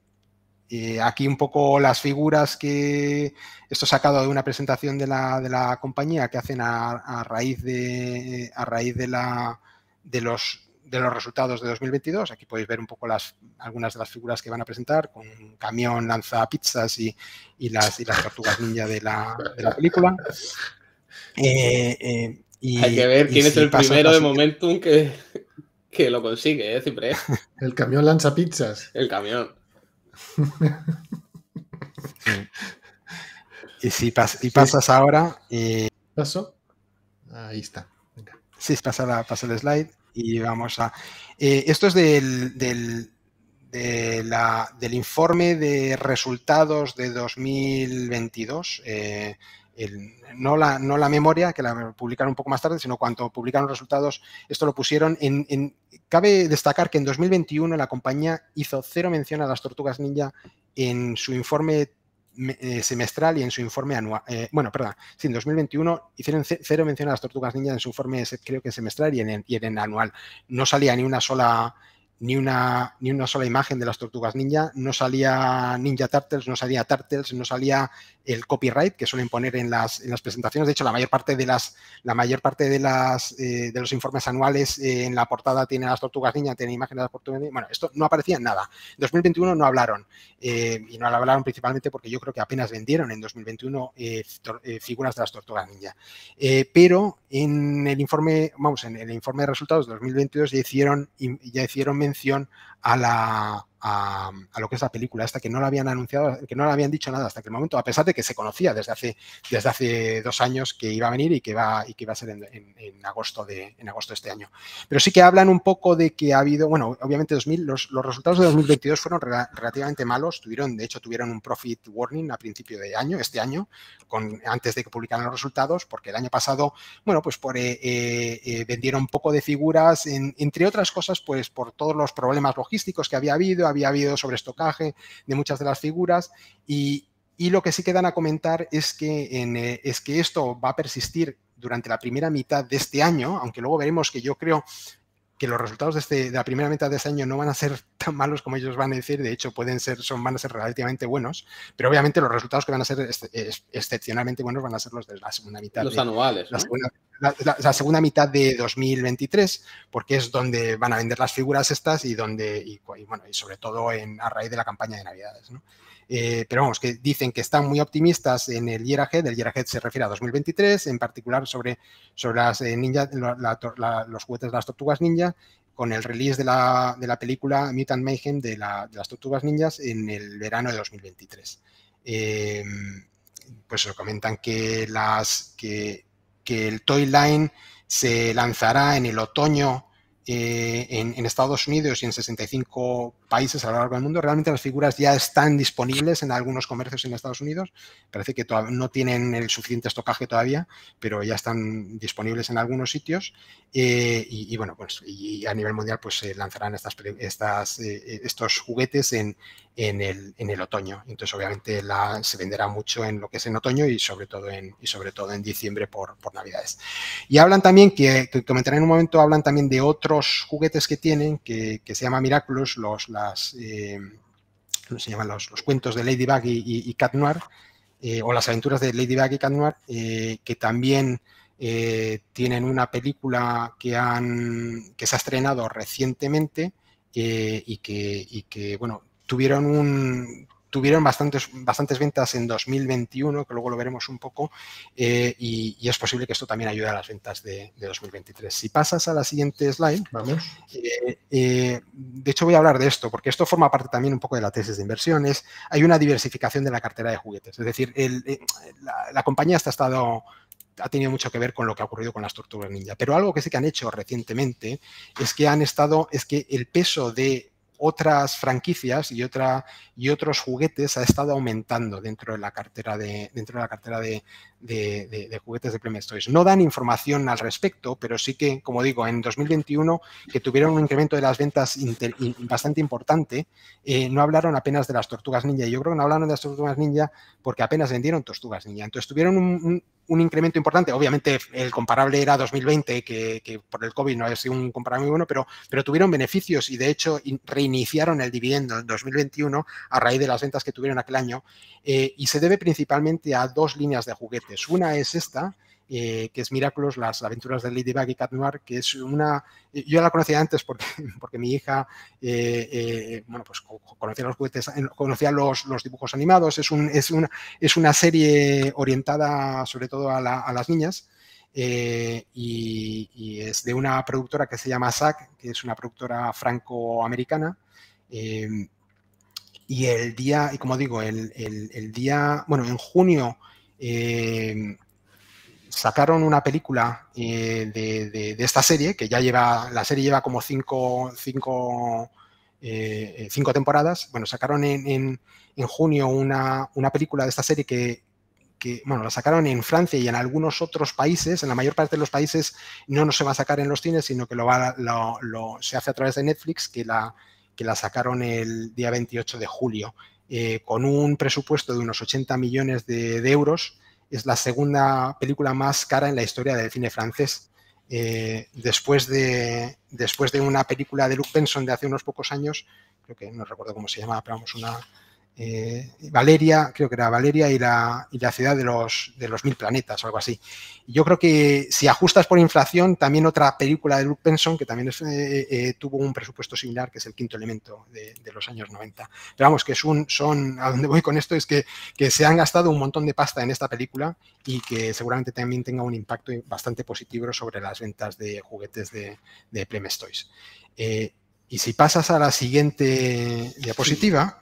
aquí un poco las figuras que esto sacado de una presentación de la, de la compañía que hacen a, raíz de a raíz de la de los de los resultados de 2022. Aquí podéis ver un poco las algunas de las figuras que van a presentar con un camión lanza pizzas y, y las y las tortugas ninja de la, de la película. Eh, eh, y, Hay que ver quién es el primero de Momentum que, que lo consigue, ¿eh, Ciprés? El camión lanza pizzas. El camión. Y si pasas ahora. Eh, ¿Paso? Ahí está. Sí, pasa, la, pasa el slide y vamos a. Eh, esto es del, del, del informe de resultados de 2022 no, la, no la memoria, que la publicaron un poco más tarde, sino cuando publicaron resultados, esto lo pusieron en, Cabe destacar que en 2021 la compañía hizo cero mención a las tortugas ninja en su informe eh, semestral y en su informe anual. Eh, bueno, perdón, sí, en 2021 hicieron cero mención a las tortugas ninja en su informe, creo que semestral y en, y en anual. No salía ni una sola ni una, ni una sola imagen de las tortugas ninja, no salía Ninja Turtles, no salía Turtles, no salía el copyright que suelen poner en las, en las presentaciones. De hecho, la mayor parte de las, la mayor parte de las eh, de los informes anuales eh, en la portada tiene las tortugas ninja, tiene imágenes de las tortugas ninja. Bueno, esto no aparecía en nada. En 2021 no hablaron. Eh, y no hablaron principalmente porque yo creo que apenas vendieron en 2021 figuras de las tortugas ninja. pero en el informe, vamos, en el informe de resultados de 2022 ya hicieron, ya hicieron atención a la, lo que es la película esta, que no la habían anunciado, que no le habían dicho nada hasta aquel momento, a pesar de que se conocía desde hace, desde hace dos años que iba a venir y que va, y que va a ser en, agosto de, en agosto este año. Pero sí que hablan un poco de que ha habido, bueno, obviamente 2000, los, los resultados de 2022 fueron relativamente malos, tuvieron, de hecho, tuvieron un profit warning a principio de año, este año, antes de que publicaran los resultados, porque el año pasado, bueno, pues por, eh, eh, eh, vendieron poco de figuras, entre otras cosas, pues por todos los problemas logísticos que había habido, había habido sobreestocaje de muchas de las figuras y, lo que sí quedan a comentar es que, eh, es que esto va a persistir durante la primera mitad de este año, aunque luego veremos que yo creo que los resultados de, este, de, la primera mitad de este año no van a ser tan malos como ellos van a decir, de hecho pueden ser, son, van a ser relativamente buenos, pero obviamente los resultados que van a ser excepcionalmente buenos van a ser los de la segunda mitad. Los anuales. La, segunda, la, segunda, mitad de 2023, porque es donde van a vender las figuras estas y donde, y, bueno, y sobre todo en, a raíz de la campaña de Navidades. ¿no? Eh, pero vamos, que dicen que están muy optimistas en el Year Ahead, el Year Ahead se refiere a 2023, en particular sobre, sobre eh, los juguetes de las tortugas ninja, con el release de la, de la película Mutant Mayhem de, las tortugas ninjas en el verano de 2023. Eh, pues comentan que, las, que, que el Toy Line se lanzará en el otoño en, Estados Unidos y en 65 países a lo largo del mundo. Realmente las figuras ya están disponibles en algunos comercios en Estados Unidos. Parece que no tienen el suficiente estocaje todavía, pero ya están disponibles en algunos sitios. Eh, y, bueno, pues a nivel mundial pues se lanzarán estas, estas, eh, estos juguetes en, en, el, otoño. Entonces, obviamente, se venderá mucho en lo que es en otoño y sobre todo en, y sobre todo en diciembre por, por Navidades. Y hablan también, que, que, comentaré en un momento, hablan también de otros juguetes que tienen, que, que se llama Miraculous, los, las, eh, se llaman? Los, cuentos de Ladybug y, Cat Noir, eh, o las aventuras de Ladybug y Cat Noir, eh, que también tienen una película que, han, que se ha estrenado recientemente y, que, y que, bueno, tuvieron un, tuvieron bastantes, bastantes ventas en 2021, que luego lo veremos un poco, eh, y, y, es posible que esto también ayude a las ventas de, de 2023. Si pasas a la siguiente slide, vamos. Eh, eh, de hecho voy a hablar de esto, porque esto forma parte también un poco de la tesis de inversiones. Hay una diversificación de la cartera de juguetes, es decir, el, la, la, compañía está estado ha tenido mucho que ver con lo que ha ocurrido con las tortugas ninja. Pero algo que sí que han hecho recientemente es que han estado, es que el peso de otras franquicias y, otra, y otros juguetes ha estado aumentando dentro de la cartera de, dentro de, la cartera de, juguetes de Premier Toys. No dan información al respecto, pero sí que, como digo, en 2021, que tuvieron un incremento de las ventas bastante importante, eh, no hablaron apenas de las tortugas ninja. Yo creo que no hablaron de las tortugas ninja porque apenas vendieron tortugas ninja. Entonces tuvieron un un incremento importante. Obviamente el comparable era 2020, que, por el COVID no ha sido un comparable muy bueno, pero, pero tuvieron beneficios y de hecho reiniciaron el dividendo en 2021 a raíz de las ventas que tuvieron aquel año eh, y se debe principalmente a dos líneas de juguetes. Una es esta, eh, que es Miraculous, las aventuras de Ladybug y Cat Noir, que es una... Yo la conocía antes porque, porque mi hija, eh, eh, bueno, pues conocía los juguetes, conocía los, los dibujos animados, es, un, es, una, es una serie orientada sobre todo a, la, a las niñas, eh, y, es de una productora que se llama SAC, que es una productora franco-americana. Eh, y el día, y como digo, el, el, día, bueno, en junio eh, sacaron una película eh, de, esta serie, que ya lleva, la serie lleva como cinco, cinco, eh, cinco temporadas. Bueno, sacaron en, en, en junio una, una, película de esta serie que, bueno, la sacaron en Francia y en algunos otros países. En la mayor parte de los países no, no se va a sacar en los cines, sino que lo, va, lo, lo se hace a través de Netflix, que la, que la sacaron el día 28 de julio, eh, con un presupuesto de unos 80 millones de euros es la segunda película más cara en la historia del cine francés. Eh, después, de, después de una película de Luke Benson de hace unos pocos años, creo que no recuerdo cómo se llamaba, pero vamos, una, eh, Valeria, creo que era Valeria y la, ciudad de los, mil planetas o algo así. Yo creo que si ajustas por inflación, también otra película de Luke Benson, que también eh, eh, tuvo un presupuesto similar, que es el quinto elemento de, los años 90. Pero vamos, que son, a donde voy con esto es que, se han gastado un montón de pasta en esta película y que seguramente también tenga un impacto bastante positivo sobre las ventas de juguetes de, de y si pasas a la siguiente diapositiva,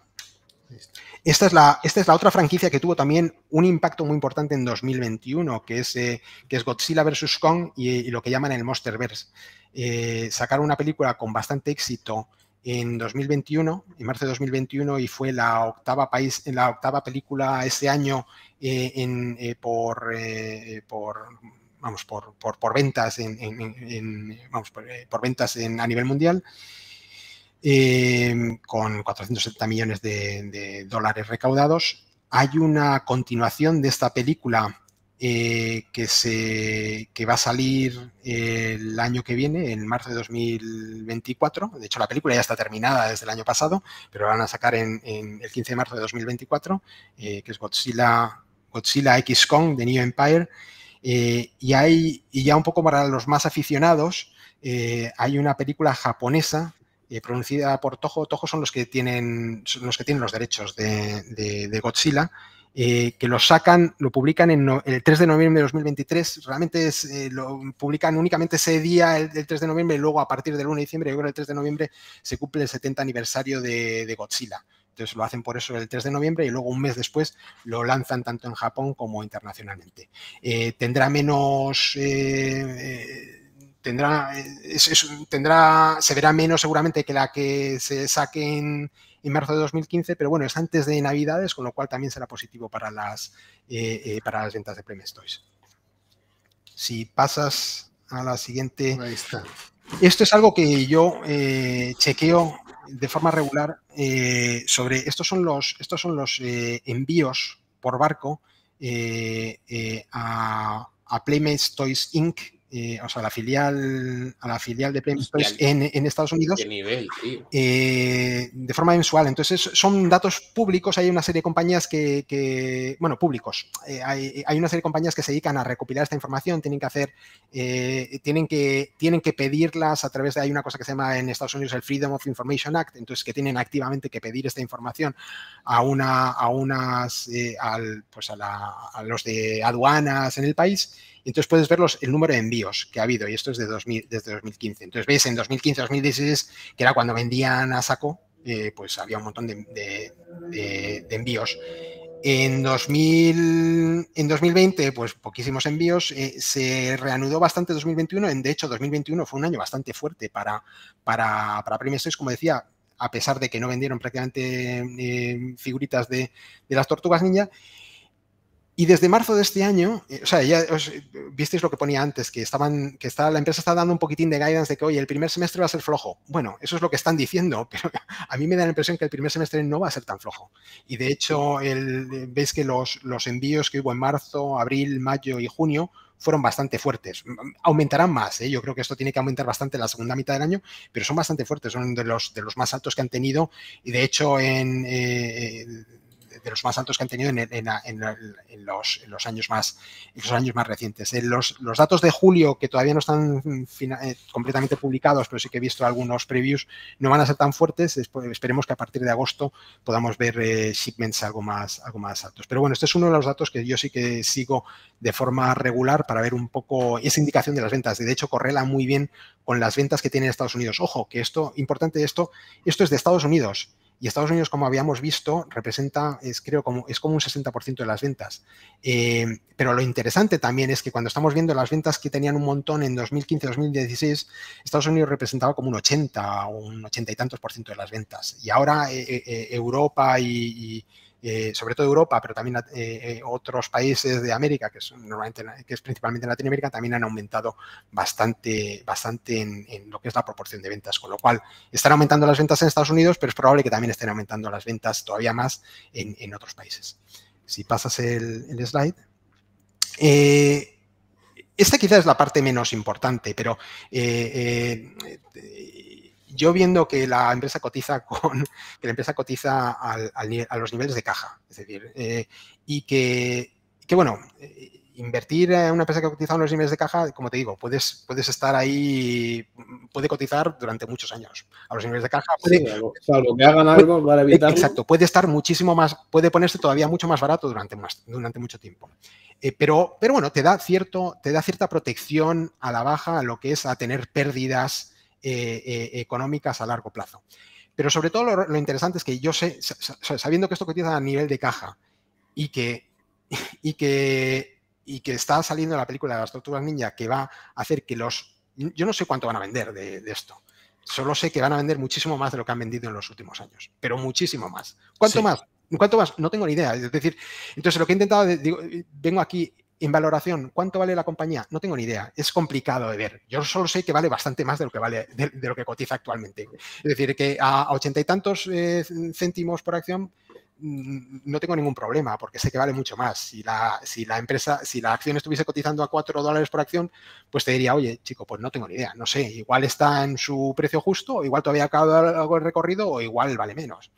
esta es, la, esta es la otra franquicia que tuvo también un impacto muy importante en 2021, que es, eh, que es Godzilla vs. Kong y, lo que llaman el Monsterverse. Eh, sacaron una película con bastante éxito en 2021, en marzo de 2021, y fue la octava, país, la octava película ese año eh, en, eh, por, por, vamos, por, por, por ventas, en, por, por, ventas en, a nivel mundial eh, con 470 millones de, dólares recaudados. Hay una continuación de esta película eh, que, se, que va a salir el año que viene, en marzo de 2024. De hecho, la película ya está terminada desde el año pasado, pero la van a sacar en, el 15 de marzo de 2024, eh, que es Godzilla, Godzilla X Kong de New Empire. Eh, y, hay, y ya un poco para los más aficionados, eh, hay una película japonesa eh, producida por Toho. Toho son los que tienen, son los, que tienen los derechos de, Godzilla. Eh, que lo sacan, lo publican el 3 de noviembre de 2023. Realmente eh, lo publican únicamente ese día, el, el, 3 de noviembre, y luego a partir del 1 de diciembre, yo creo que el 3 de noviembre se cumple el 70 aniversario de, de Godzilla. Entonces lo hacen por eso el 3 de noviembre y luego un mes después lo lanzan tanto en Japón como internacionalmente. Eh, tendrá menos tendrá, tendrá, se verá menos seguramente que la que se saque en, marzo de 2015, pero bueno, es antes de Navidades, con lo cual también será positivo para las, eh, eh, para las ventas de Premium Toys. Si pasas a la siguiente. Ahí está. Esto es algo que yo eh, chequeo de forma regular sobre. Estos son los, estos son los envíos por barco a, a Playmates Toys Inc eh, o sea, la filial, a la filial de Premium en, Estados Unidos eh, de forma mensual. Entonces, son datos públicos. Hay una serie de compañías que, bueno, públicos. Eh, hay, una serie de compañías que se dedican a recopilar esta información, tienen que hacer, tienen, que, tienen que pedirlas a través de, hay una cosa que se llama en Estados Unidos el Freedom of Information Act, entonces que tienen activamente que pedir esta información a una, a unas, al, pues a, a los de aduanas en el país entonces puedes ver el número de envíos que ha habido, y esto es de desde 2015. Entonces ves en 2015-2016, que era cuando vendían a saco, eh, pues había un montón de, envíos. En, 2000, en 2020, pues poquísimos envíos. Eh, se reanudó bastante 2021. En, de hecho, 2021 fue un año bastante fuerte para, para, para como decía, a pesar de que no vendieron prácticamente eh, figuritas de, de, las tortugas ninja. Y desde marzo de este año, eh, o sea, ya os, visteis lo que ponía antes, que estaban, que está, la empresa está dando un poquitín de guidance de que, oye, el primer semestre va a ser flojo. Bueno, eso es lo que están diciendo, pero a mí me da la impresión que el primer semestre no va a ser tan flojo. Y de hecho, el, veis que los, los envíos que hubo en marzo, abril, mayo y junio fueron bastante fuertes. Aumentarán más, ¿eh? yo creo que esto tiene que aumentar bastante la segunda mitad del año, pero son bastante fuertes, son de los, de los más altos que han tenido y de hecho en... Eh, de los más altos que han tenido en, los, años más, los años más recientes. Los, datos de julio, que todavía no están eh, completamente publicados, pero sí que he visto algunos previews, no van a ser tan fuertes. esperemos que a partir de agosto podamos ver eh, shipments algo más, algo más altos. Pero bueno, este es uno de los datos que yo sí que sigo de forma regular para ver un poco esa indicación de las ventas. De hecho, correla muy bien con las ventas que tiene Estados Unidos. Ojo, que esto, importante esto, esto es de Estados Unidos. Y Estados Unidos, como habíamos visto, representa, es, creo, como, es como un 60% de las ventas. Eh, pero lo interesante también es que cuando estamos viendo las ventas que tenían un montón en 2015-2016, Estados Unidos representaba como un 80 o un 80 y tantos por ciento de las ventas. Y ahora eh, eh, Europa y eh, sobre todo Europa, pero también eh, eh, otros países de América, que es, normalmente, que es principalmente en Latinoamérica, también han aumentado bastante, bastante en, lo que es la proporción de ventas, con lo cual están aumentando las ventas en Estados Unidos, pero es probable que también estén aumentando las ventas todavía más en, otros países. Si pasas el, slide. esta quizás es la parte menos importante, pero yo viendo que la empresa cotiza con que la empresa cotiza a los niveles de caja, es decir, eh, y que, bueno, eh, invertir en una empresa que cotiza a los niveles de caja, como te digo, puedes, puedes estar ahí, puede cotizar durante muchos años. A los niveles de caja. Puede, salvo que hagan algo para evitar. Exacto, puede estar muchísimo más, puede ponerse todavía mucho más barato durante, durante mucho tiempo. Eh, pero, pero bueno, te da, cierto, te da cierta protección a la baja a lo que es a tener pérdidas eh, eh, económicas a largo plazo. Pero sobre todo lo, interesante es que yo sé, sabiendo que esto cotiza a nivel de caja y que, y que, y que está saliendo la película de las tortugas ninja que va a hacer que los... Yo no sé cuánto van a vender de, esto. Solo sé que van a vender muchísimo más de lo que han vendido en los últimos años, pero muchísimo más. ¿Cuánto más? ¿Cuánto más? No tengo ni idea. Es decir, entonces lo que he intentado, vengo aquí en valoración, ¿cuánto vale la compañía? No tengo ni idea. Es complicado de ver. Yo solo sé que vale bastante más de lo que vale, de, lo que cotiza actualmente. Es decir, que a ochenta y tantos eh, céntimos por acción no tengo ningún problema porque sé que vale mucho más. Si la, si la empresa, si la acción estuviese cotizando a 4 dólares por acción, pues te diría, oye, chico, pues no tengo ni idea. No sé, igual está en su precio justo, o igual todavía acaba algo de recorrido, o igual vale menos.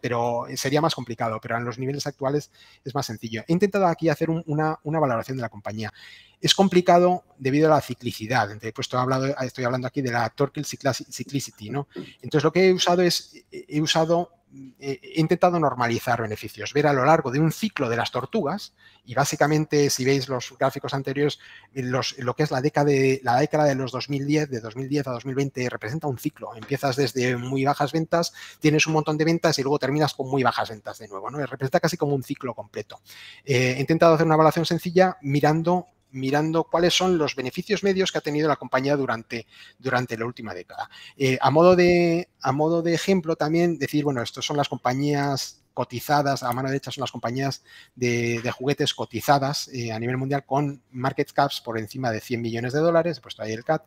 Pero sería más complicado, pero en los niveles actuales es más sencillo. He intentado aquí hacer una, valoración de la compañía. Es complicado debido a la ciclicidad. Pues estoy hablando, estoy hablando aquí de la Torquil Cyclicity, ¿no? Entonces, lo que he usado es, he usado he intentado normalizar beneficios, ver a lo largo de un ciclo de las tortugas, y básicamente, si veis los gráficos anteriores, lo que es la década, de, la década de los 2010, de 2010 a 2020, representa un ciclo. Empiezas desde muy bajas ventas, tienes un montón de ventas y luego terminas con muy bajas ventas de nuevo. ¿no? Representa casi como un ciclo completo. Eh, he intentado hacer una evaluación sencilla mirando mirando cuáles son los beneficios medios que ha tenido la compañía durante, durante la última década. Eh, a, modo de, a modo de ejemplo también decir, bueno, estos son las compañías cotizadas, a mano derecha son las compañías de, juguetes cotizadas eh, a nivel mundial con market caps por encima de 100 millones de dólares, puesto ahí el CAT.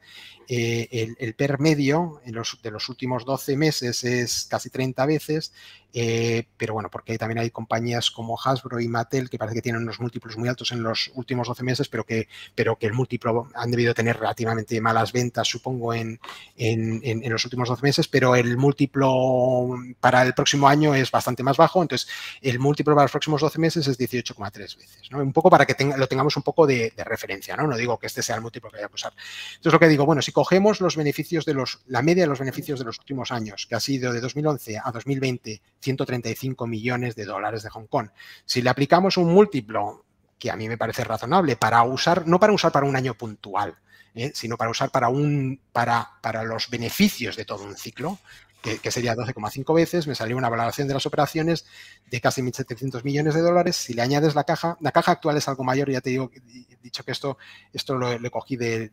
Eh, el, PER medio en de los últimos 12 meses es casi 30 veces, eh, pero bueno, porque también hay compañías como Hasbro y Mattel que parece que tienen unos múltiplos muy altos en los últimos 12 meses, pero que, pero que el múltiplo han debido tener relativamente malas ventas, supongo, en, en los últimos 12 meses, pero el múltiplo para el próximo año es bastante más bajo entonces, el múltiplo para los próximos 12 meses es 18,3 veces. Un poco para que lo tengamos un poco de, referencia. ¿no? no digo que este sea el múltiplo que vaya a usar. Entonces, lo que digo, bueno, si cogemos los beneficios de los, la media de los beneficios de los últimos años, que ha sido de 2011 a 2020, 135 millones de dólares de Hong Kong. Si le aplicamos un múltiplo que a mí me parece razonable para usar, no para usar para un año puntual, ¿eh? sino para usar para, un, para, para los beneficios de todo un ciclo, que, sería 12,5 veces, me salió una valoración de las operaciones de casi 1.700 millones de dólares. Si le añades la caja, la caja actual es algo mayor, ya te digo, he dicho que esto, esto lo, cogí de,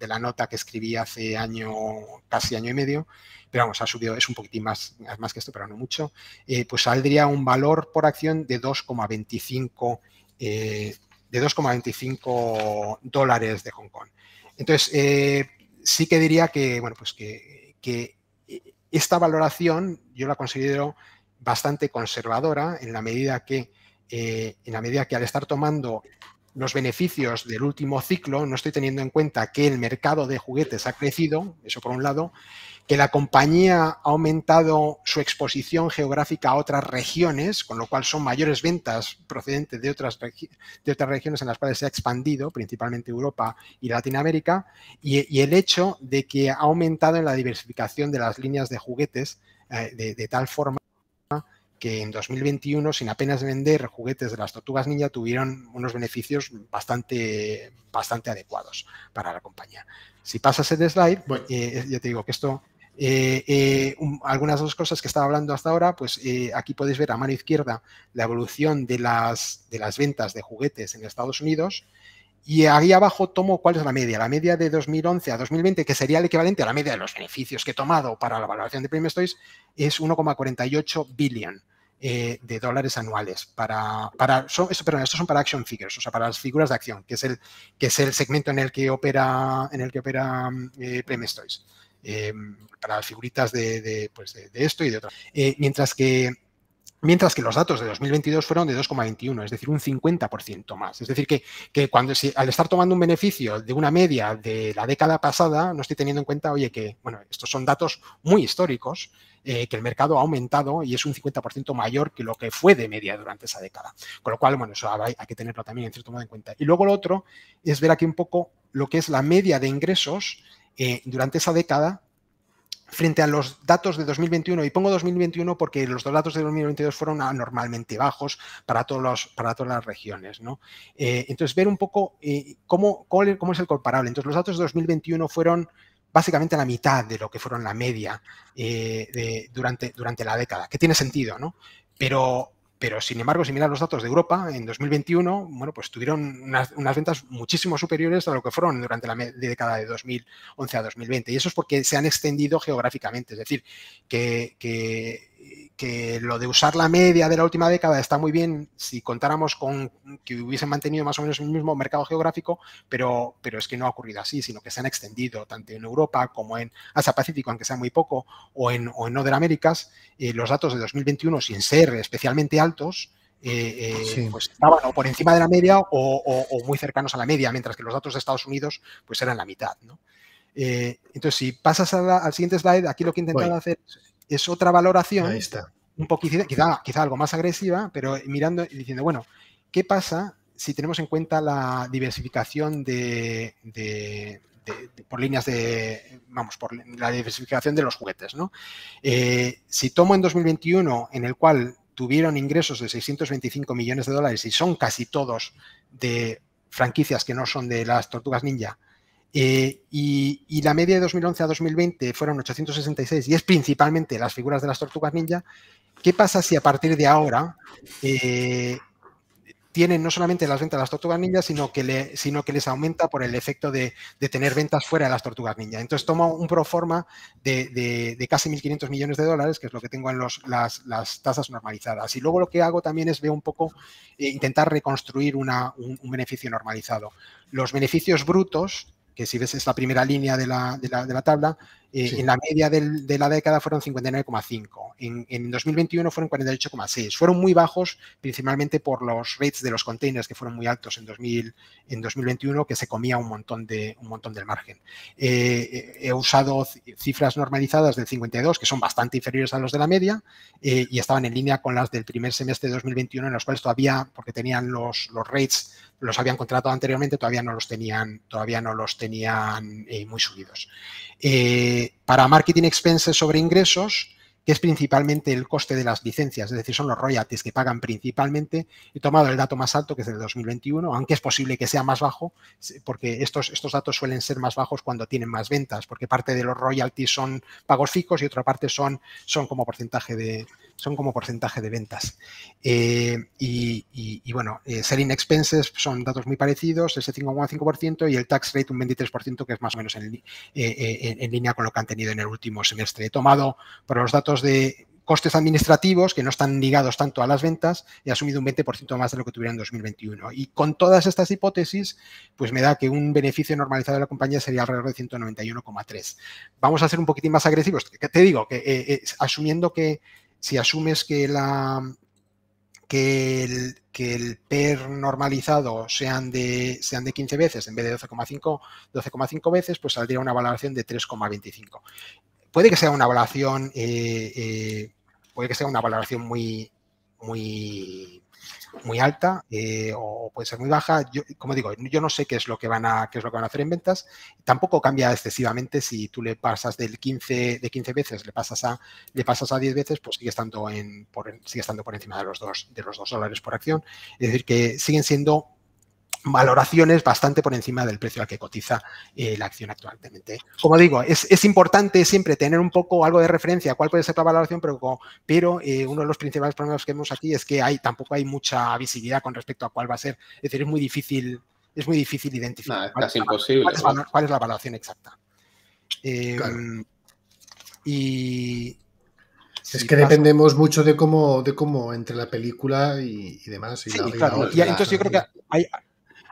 la nota que escribí hace año, casi año y medio, pero vamos, ha subido, es un poquitín más, más que esto, pero no mucho, eh, pues saldría un valor por acción de 2,25 eh, de 2,25 dólares de Hong Kong. Entonces, eh, sí que diría que, bueno, pues que esta valoración yo la considero bastante conservadora en la medida que, eh, en la medida que al estar tomando los beneficios del último ciclo, no estoy teniendo en cuenta que el mercado de juguetes ha crecido, eso por un lado, que la compañía ha aumentado su exposición geográfica a otras regiones, con lo cual son mayores ventas procedentes de otras, de otras regiones en las cuales se ha expandido, principalmente Europa y Latinoamérica, y, el hecho de que ha aumentado en la diversificación de las líneas de juguetes eh, de, tal forma que en 2021, sin apenas vender juguetes de las tortugas ninja, tuvieron unos beneficios bastante, bastante adecuados para la compañía. Si pasas el slide, eh, ya te digo que esto eh, eh, algunas dos cosas que estaba hablando hasta ahora, pues eh, aquí podéis ver a mano izquierda la evolución de las, de las ventas de juguetes en Estados Unidos. Y ahí abajo tomo cuál es la media. La media de 2011 a 2020, que sería el equivalente a la media de los beneficios que he tomado para la valoración de Premium Toys, es 1,48 billion de dólares anuales. Para, son, esto, perdón, estos son para action figures, o sea, para las figuras de acción, que es el, que es el segmento en el que opera, en el que opera. Em, para figuritas de, pues de, esto y de otras. Eh, mientras que mientras que los datos de 2022 fueron de 2,21, es decir, un 50% más. Es decir, que, cuando al estar tomando un beneficio de una media de la década pasada, no estoy teniendo en cuenta, oye, que bueno, estos son datos muy históricos, eh, que el mercado ha aumentado y es un 50% mayor que lo que fue de media durante esa década. Con lo cual, bueno, eso hay, hay que tenerlo también en cierto modo en cuenta. Y luego lo otro es ver aquí un poco lo que es la media de ingresos eh, durante esa década frente a los datos de 2021, y pongo 2021 porque los datos de 2022 fueron anormalmente bajos para, todos para todas las regiones. ¿no? Eh, entonces, ver un poco eh, cómo, cómo, es el comparable. Entonces, los datos de 2021 fueron básicamente la mitad de lo que fueron la media durante, durante la década, que tiene sentido, ¿no? Pero, pero sin embargo, si miras los datos de Europa en 2021, bueno, pues tuvieron unas, ventas muchísimo superiores a lo que fueron durante la década de 2011 a 2020. Y eso es porque se han extendido geográficamente. Es decir, que, que que lo de usar la media de la última década está muy bien si contáramos con que hubiesen mantenido más o menos el mismo mercado geográfico, pero, pero es que no ha ocurrido así, sino que se han extendido tanto en Europa como en Asia-Pacífico, aunque sea muy poco, o en, o en Other Américas. Eh, los datos de 2021, sin ser especialmente altos, eh, eh, pues estaban o por encima de la media o, muy cercanos a la media, mientras que los datos de Estados Unidos pues eran la mitad. entonces, si pasas al siguiente slide, aquí lo que he intentado hacer es otra valoración, un poquito, quizá, quizá algo más agresiva, pero mirando y diciendo, bueno, ¿qué pasa si tenemos en cuenta la diversificación de, por líneas de, vamos, por la diversificación de los juguetes, ¿no? Eh, si tomo en 2021, en el cual tuvieron ingresos de 625 millones de dólares y son casi todos de franquicias que no son de las tortugas ninja, eh, y, la media de 2011 a 2020 fueron 866 y es principalmente las figuras de las tortugas ninja. ¿Qué pasa si a partir de ahora, eh, tienen no solamente las ventas de las tortugas ninja, sino que, sino que les aumenta por el efecto de, tener ventas fuera de las tortugas ninja. Entonces tomo un pro forma de, casi 1.500 millones de dólares, que es lo que tengo en las, tasas normalizadas. Y luego lo que hago también es veo un poco, eh, intentar reconstruir un, beneficio normalizado. Los beneficios brutos, que si ves es la primera línea de la, de la, de la tabla, eh, en la media de la década fueron 59,5. En, en, 2021 fueron 48,6. Fueron muy bajos, principalmente por los rates de los containers que fueron muy altos en, 2000, en 2021, que se comía un montón, de, un montón del margen. Eh, he usado cifras normalizadas del 52, que son bastante inferiores a los de la media, eh, y estaban en línea con las del primer semestre de 2021, en los cuales todavía, porque tenían los, los rates los habían contratado anteriormente, todavía no los tenían, todavía no los tenían muy subidos. Para marketing expenses sobre ingresos, que es principalmente el coste de las licencias, es decir, son los royalties que pagan principalmente. He tomado el dato más alto, que es el de 2021, aunque es posible que sea más bajo, porque estos, estos datos suelen ser más bajos cuando tienen más ventas, porque parte de los royalties son pagos fijos y otra parte son, son como porcentaje de, son como porcentaje de ventas. Eh, y, bueno, eh, selling expenses son datos muy parecidos, ese 5,5% y el tax rate un 23%, que es más o menos en, eh, en, línea con lo que han tenido en el último semestre. He tomado por los datos de costes administrativos que no están ligados tanto a las ventas he asumido un 20% más de lo que tuviera en 2021. Y con todas estas hipótesis, pues me da que un beneficio normalizado de la compañía sería alrededor de 191,3. Vamos a ser un poquitín más agresivos. Te digo que asumiendo que si asumes que la que el, PER normalizado sean de, sean de 15 veces en vez de 12,5 12,5 veces, pues saldría una valoración de 3,25. Puede que sea una valoración, eh, eh, puede que sea una valoración muy, muy, muy alta eh, o puede ser muy baja. Yo, como digo, yo no sé qué es lo que van a qué es lo que van a hacer en ventas. Tampoco cambia excesivamente si tú le pasas del 15 de 15 veces, le pasas a le pasas a 10 veces, pues sigue estando en por, sigue estando por encima de los dos de los dos dólares por acción. Es decir, que siguen siendo valoraciones bastante por encima del precio al que cotiza eh, la acción actualmente. Como digo, es, importante siempre tener un poco algo de referencia cuál puede ser la valoración, pero, pero eh, uno de los principales problemas que vemos aquí es que hay, tampoco hay mucha visibilidad con respecto a cuál va a ser. Es decir, es muy difícil, es muy difícil identificar. es casi imposible. Cuál es, la valoración exacta. Em, y, es que dependemos mucho de cómo, de cómo entre la película y, demás. sí, claro. y entonces yo creo que hay,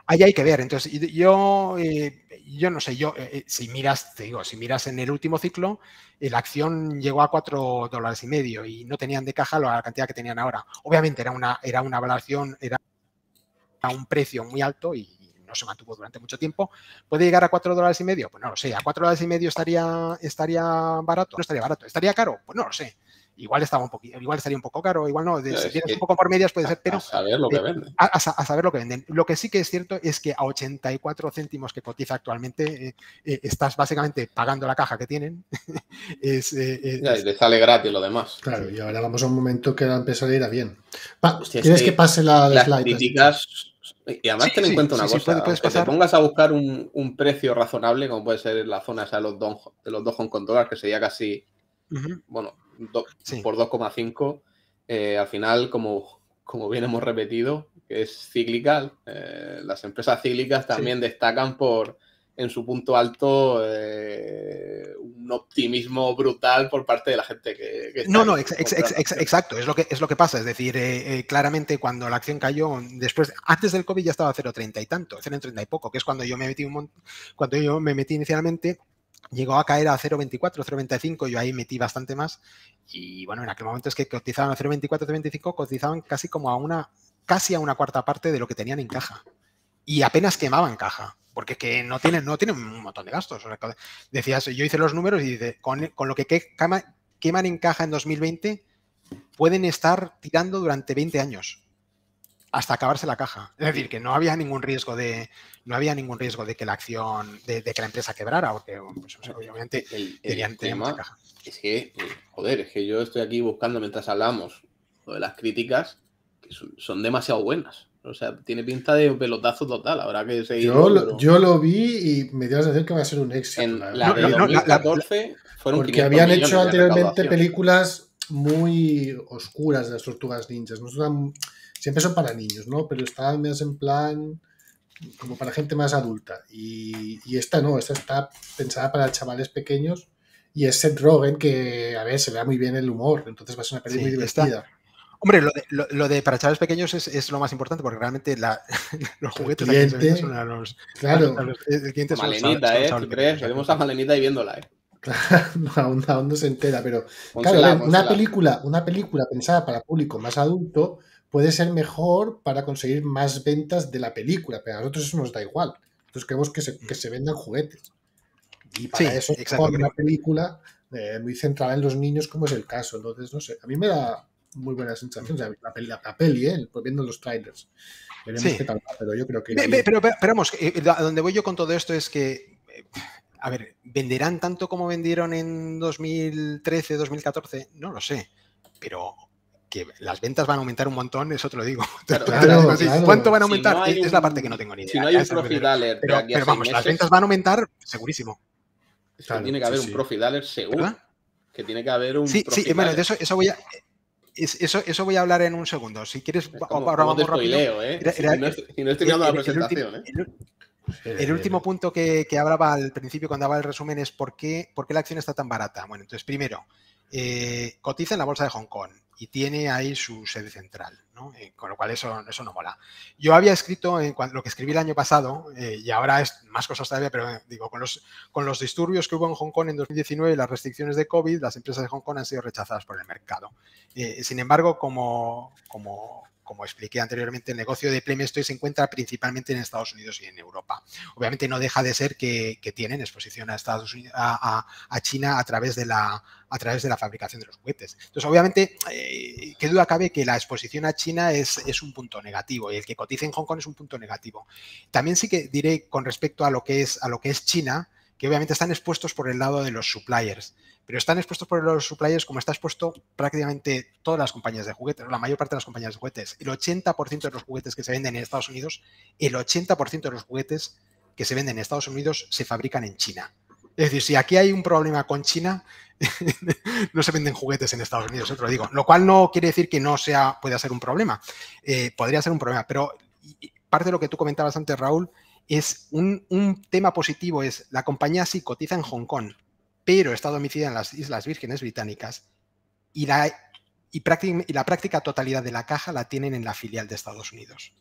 ahí hay que ver. Entonces, yo, eh, yo no sé, yo, eh, eh, si miras, te digo, si miras en el último ciclo, la acción llegó a cuatro dólares y medio y no tenían de caja la cantidad que tenían ahora. Obviamente era una, era una valoración, era un precio muy alto y no se mantuvo durante mucho tiempo. ¿Puede llegar a cuatro dólares y medio? Pues no lo sé. ¿A cuatro dólares y medio estaría, estaría barato? No estaría barato. ¿Estaría caro? Pues no lo sé igual estaba un poquito, igual estaría un poco caro, igual no, si tienes un poco por medias puede ser, pero a saber lo que venden. A, saber lo que venden. Lo que sí que es cierto es que a 84 céntimos que cotiza actualmente eh, eh, estás básicamente pagando la caja que tienen. es, eh, y te sale gratis lo demás. Claro, y ahora vamos a un momento que va a empezar a ir a bien. tienes que, pase la, las críticas y además ten en cuenta una cosa, que te pongas a buscar un, precio razonable, como puede ser la zona de los, dos de los dos Hong Kong dólares, que sería casi, bueno, por 2,5, eh, al final, como, como bien hemos repetido, que es cíclica, eh, las empresas cíclicas también destacan por, en su punto alto, eh, un optimismo brutal por parte de la gente que... no, no, exacto, es lo, que, es lo que pasa. Es decir, claramente cuando la acción cayó, después, antes del COVID ya estaba a 0,30 y tanto, 0,30 y poco, que es cuando yo me metí un cuando yo me metí inicialmente llegó a caer a 0,24, 0,25, yo ahí metí bastante más. Y bueno, en aquel momento es que cotizaban a 0,24, 0,25, cotizaban casi como a una, casi a una cuarta parte de lo que tenían en caja. Y apenas quemaban caja, porque que no tienen, no tienen un montón de gastos. decías, yo hice los números y dice, con, con lo que queman en caja en 2020, pueden estar tirando durante 20 años hasta acabarse la caja. Es decir, que no había ningún riesgo de no había ningún riesgo de que la acción, de, que la empresa quebrara, porque pues, obviamente el, tema caja. Es que, joder, es que yo estoy aquí buscando mientras hablamos de las críticas, que son, demasiado buenas. O sea, tiene pinta de pelotazo total. Habrá que seguir. Yo, lo, yo lo vi y me dio la sensación que va a ser un éxito. En la, de 2014 fueron Porque habían hecho anteriormente películas muy oscuras de las tortugas ninjas. ¿no? Siempre son para niños, ¿no? Pero están más en plan como para gente más adulta. Y, esta no, esta está pensada para chavales pequeños. Y es Seth Rogen que, a ver, se vea muy bien el humor. Entonces va a ser una película muy divertida. Hombre, lo de, para chavales pequeños es, lo más importante porque realmente los juguetes cliente, son a los. Claro. Malenita, ¿eh? ¿Tú crees? Queremos a Malenita y viéndola, ¿eh? no, aún, no se entera, pero. claro, una, película, una película pensada para público más adulto puede ser mejor para conseguir más ventas de la película, pero a nosotros eso nos da igual. Entonces queremos que se, que se vendan juguetes. Y para eso es una película eh, muy centrada en los niños, como es el caso. Entonces, no sé, a mí me da muy buena sensación. la, peli, la peli ¿eh? Pues viendo los trailers. Veremos qué tal pero yo creo que. Pero, pero, vamos, eh, a donde voy yo con todo esto es que. Eh, a ver, ¿venderán tanto como vendieron en 2013, 2014? No lo sé. Pero que las ventas van a aumentar un montón, eso te lo digo. ¿Cuánto van a aumentar? es la parte que no tengo ni idea. Si no hay un profit alert pero, vamos, las ventas van a aumentar segurísimo. tiene que haber un profit alert seguro. Que tiene que haber un. Sí, sí, bueno, de eso, eso voy a. Eso, eso voy a hablar en un segundo. Si quieres, ahora vamos rápido. ¿eh? si, no, estoy dando la presentación. ¿eh? El, último punto que, que, hablaba al principio cuando daba el resumen es por qué, por qué la acción está tan barata. Bueno, entonces, primero, eh, cotiza en la bolsa de Hong Kong y tiene ahí su sede central. Eh, con lo cual eso, eso no mola. Yo había escrito en lo que escribí el año pasado, eh, y ahora es más cosas todavía, pero eh, digo, con los, con los disturbios que hubo en Hong Kong en 2019 y las restricciones de COVID, las empresas de Hong Kong han sido rechazadas por el mercado. sin embargo, como, como como expliqué anteriormente, el negocio de Playmestoy se encuentra principalmente en Estados Unidos y en Europa. Obviamente no deja de ser que, tienen exposición a Estados Unidos, a, China a través de la a través de la fabricación de los juguetes. Entonces, obviamente, eh, qué duda cabe que la exposición a China es, es, un punto negativo y el que cotice en Hong Kong es un punto negativo. También sí que diré con respecto a lo que es a lo que es China, que obviamente están expuestos por el lado de los suppliers pero están expuestos por los suppliers como está expuesto prácticamente todas las compañías de juguetes, la mayor parte de las compañías de juguetes. El 80% de los juguetes que se venden en Estados Unidos, el 80% de los juguetes que se venden en Estados Unidos se fabrican en China. Es decir, si aquí hay un problema con China, no se venden juguetes en Estados Unidos, eso te lo digo. Lo cual no quiere decir que no sea, pueda ser un problema. Eh, podría ser un problema, pero parte de lo que tú comentabas antes, Raúl, es un, un tema positivo, es la compañía sí cotiza en Hong Kong, pero está domiciliada en las Islas Vírgenes Británicas y la, y, y la práctica totalidad de la caja la tienen en la filial de Estados Unidos.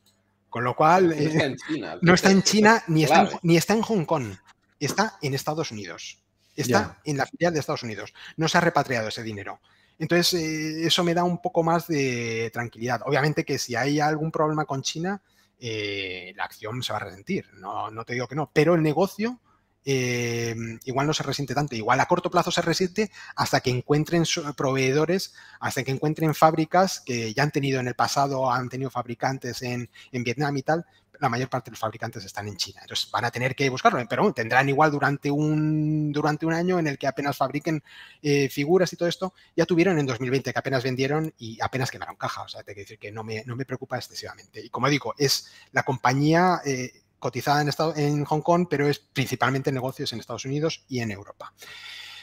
Con lo cual, no está en China, no está en China ni, está en, ni está en Hong Kong, está en Estados Unidos. Está en la filial de Estados Unidos. No se ha repatriado ese dinero. Entonces, eh, eso me da un poco más de tranquilidad. Obviamente que si hay algún problema con China, eh, la acción se va a resentir. No, no te digo que no. Pero el negocio eh, igual no se resiente tanto, igual a corto plazo se resiente hasta que encuentren proveedores, hasta que encuentren fábricas que ya han tenido en el pasado, han tenido fabricantes en, Vietnam y tal, la mayor parte de los fabricantes están en China. Entonces van a tener que buscarlo, pero tendrán igual durante un, durante un año en el que apenas fabriquen eh, figuras y todo esto. Ya tuvieron en 2020 que apenas vendieron y apenas quemaron caja. O sea, te quiero decir que no me, no me preocupa excesivamente. Y como digo, es la compañía... Eh, cotizada en, en Hong Kong, pero es principalmente negocios en Estados Unidos y en Europa.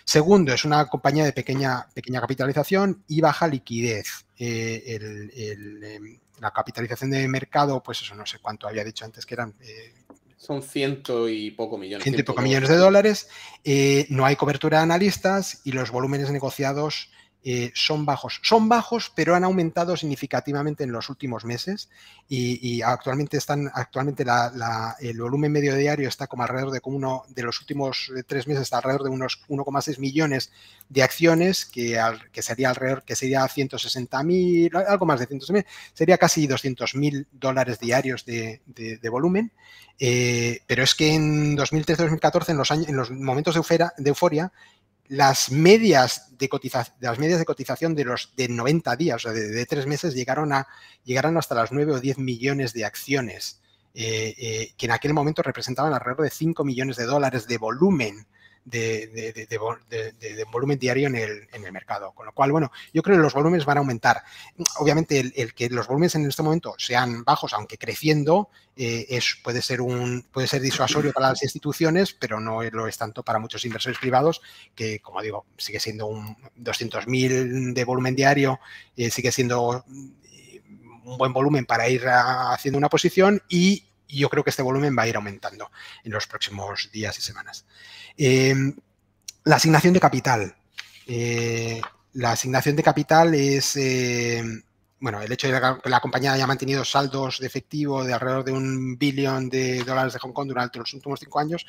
Segundo, es una compañía de pequeña, pequeña capitalización y baja liquidez. Eh, em, la capitalización de mercado, pues eso no sé cuánto había dicho antes que eran. Eh, Son ciento y poco millones. Ciento y poco millones de dólares. Eh, no hay cobertura de analistas y los volúmenes negociados eh, son bajos. Son bajos, pero han aumentado significativamente en los últimos meses y, actualmente están, actualmente el volumen medio diario está como alrededor de uno de los últimos eh, tres meses está alrededor de unos 1,6 millones de acciones que, que sería alrededor que sería 160 mil, algo más de 160 mil, sería casi 200 mil dólares diarios de, volumen. Eh, pero es que en 2013-2014, en los años, en los momentos de de euforia las medias de cotización, las medias de cotización de los de 90 días, o sea, de, tres meses, llegaron, a, llegaron hasta las 9 o 10 millones de acciones, eh, eh, que en aquel momento representaban alrededor de 5 millones de dólares de volumen de, volumen diario en el, en el, mercado. Con lo cual, bueno, yo creo que los volúmenes van a aumentar. Obviamente, el, que los volúmenes en este momento sean bajos, aunque creciendo, eh, es, puede, ser un, puede ser disuasorio para las instituciones, pero no lo es tanto para muchos inversores privados, que, como digo, sigue siendo un 200.000 de volumen diario, eh, sigue siendo eh, un buen volumen para ir haciendo una posición y y yo creo que este volumen va a ir aumentando en los próximos días y semanas. Eh, la asignación de capital. Eh, la asignación de capital es, eh, bueno, el hecho de que la compañía haya mantenido saldos de efectivo de alrededor de un billón de dólares de Hong Kong durante los últimos cinco años,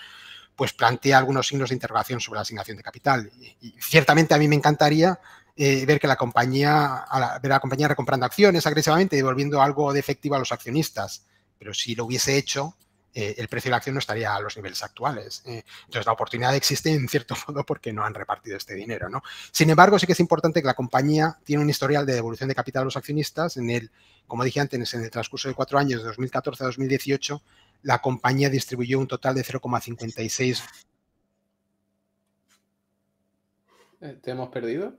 pues plantea algunos signos de interrogación sobre la asignación de capital. Y, ciertamente a mí me encantaría ver que la compañía, ver a la compañía recomprando acciones agresivamente devolviendo algo de efectivo a los accionistas pero si lo hubiese hecho, eh, el precio de la acción no estaría a los niveles actuales. Eh. entonces, la oportunidad existe en cierto modo porque no han repartido este dinero. ¿no? Sin embargo, sí que es importante que la compañía tiene un historial de devolución de capital a los accionistas. En el, como dije antes, en el transcurso de cuatro años, de 2014 a 2018, la compañía distribuyó un total de 0,56. Eh, ¿Te hemos perdido?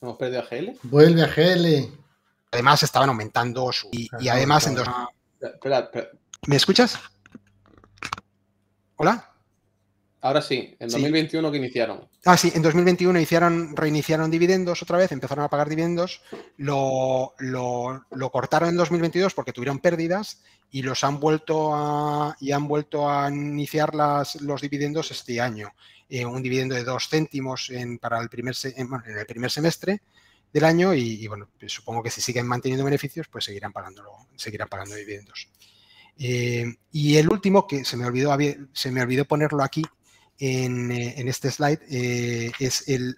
¿Hemos perdido a GL? Vuelve a GL además estaban aumentando su... Y, además en dos... ¿Me escuchas? ¿Hola? Ahora sí, en 2021 que iniciaron. Ah, sí, en 2021 iniciaron, reiniciaron dividendos otra vez, empezaron a pagar dividendos, lo, cortaron en 2022 porque tuvieron pérdidas y los han vuelto a, y han vuelto a iniciar las, los dividendos este año. Eh, un dividendo de dos céntimos en, para el primer, en el primer semestre del año y, bueno, pues supongo que si siguen manteniendo beneficios, pues seguirán, pagándolo, seguirán pagando dividendos. Eh, y el último, que se me olvidó, se me olvidó ponerlo aquí en, eh, este slide, eh, es el,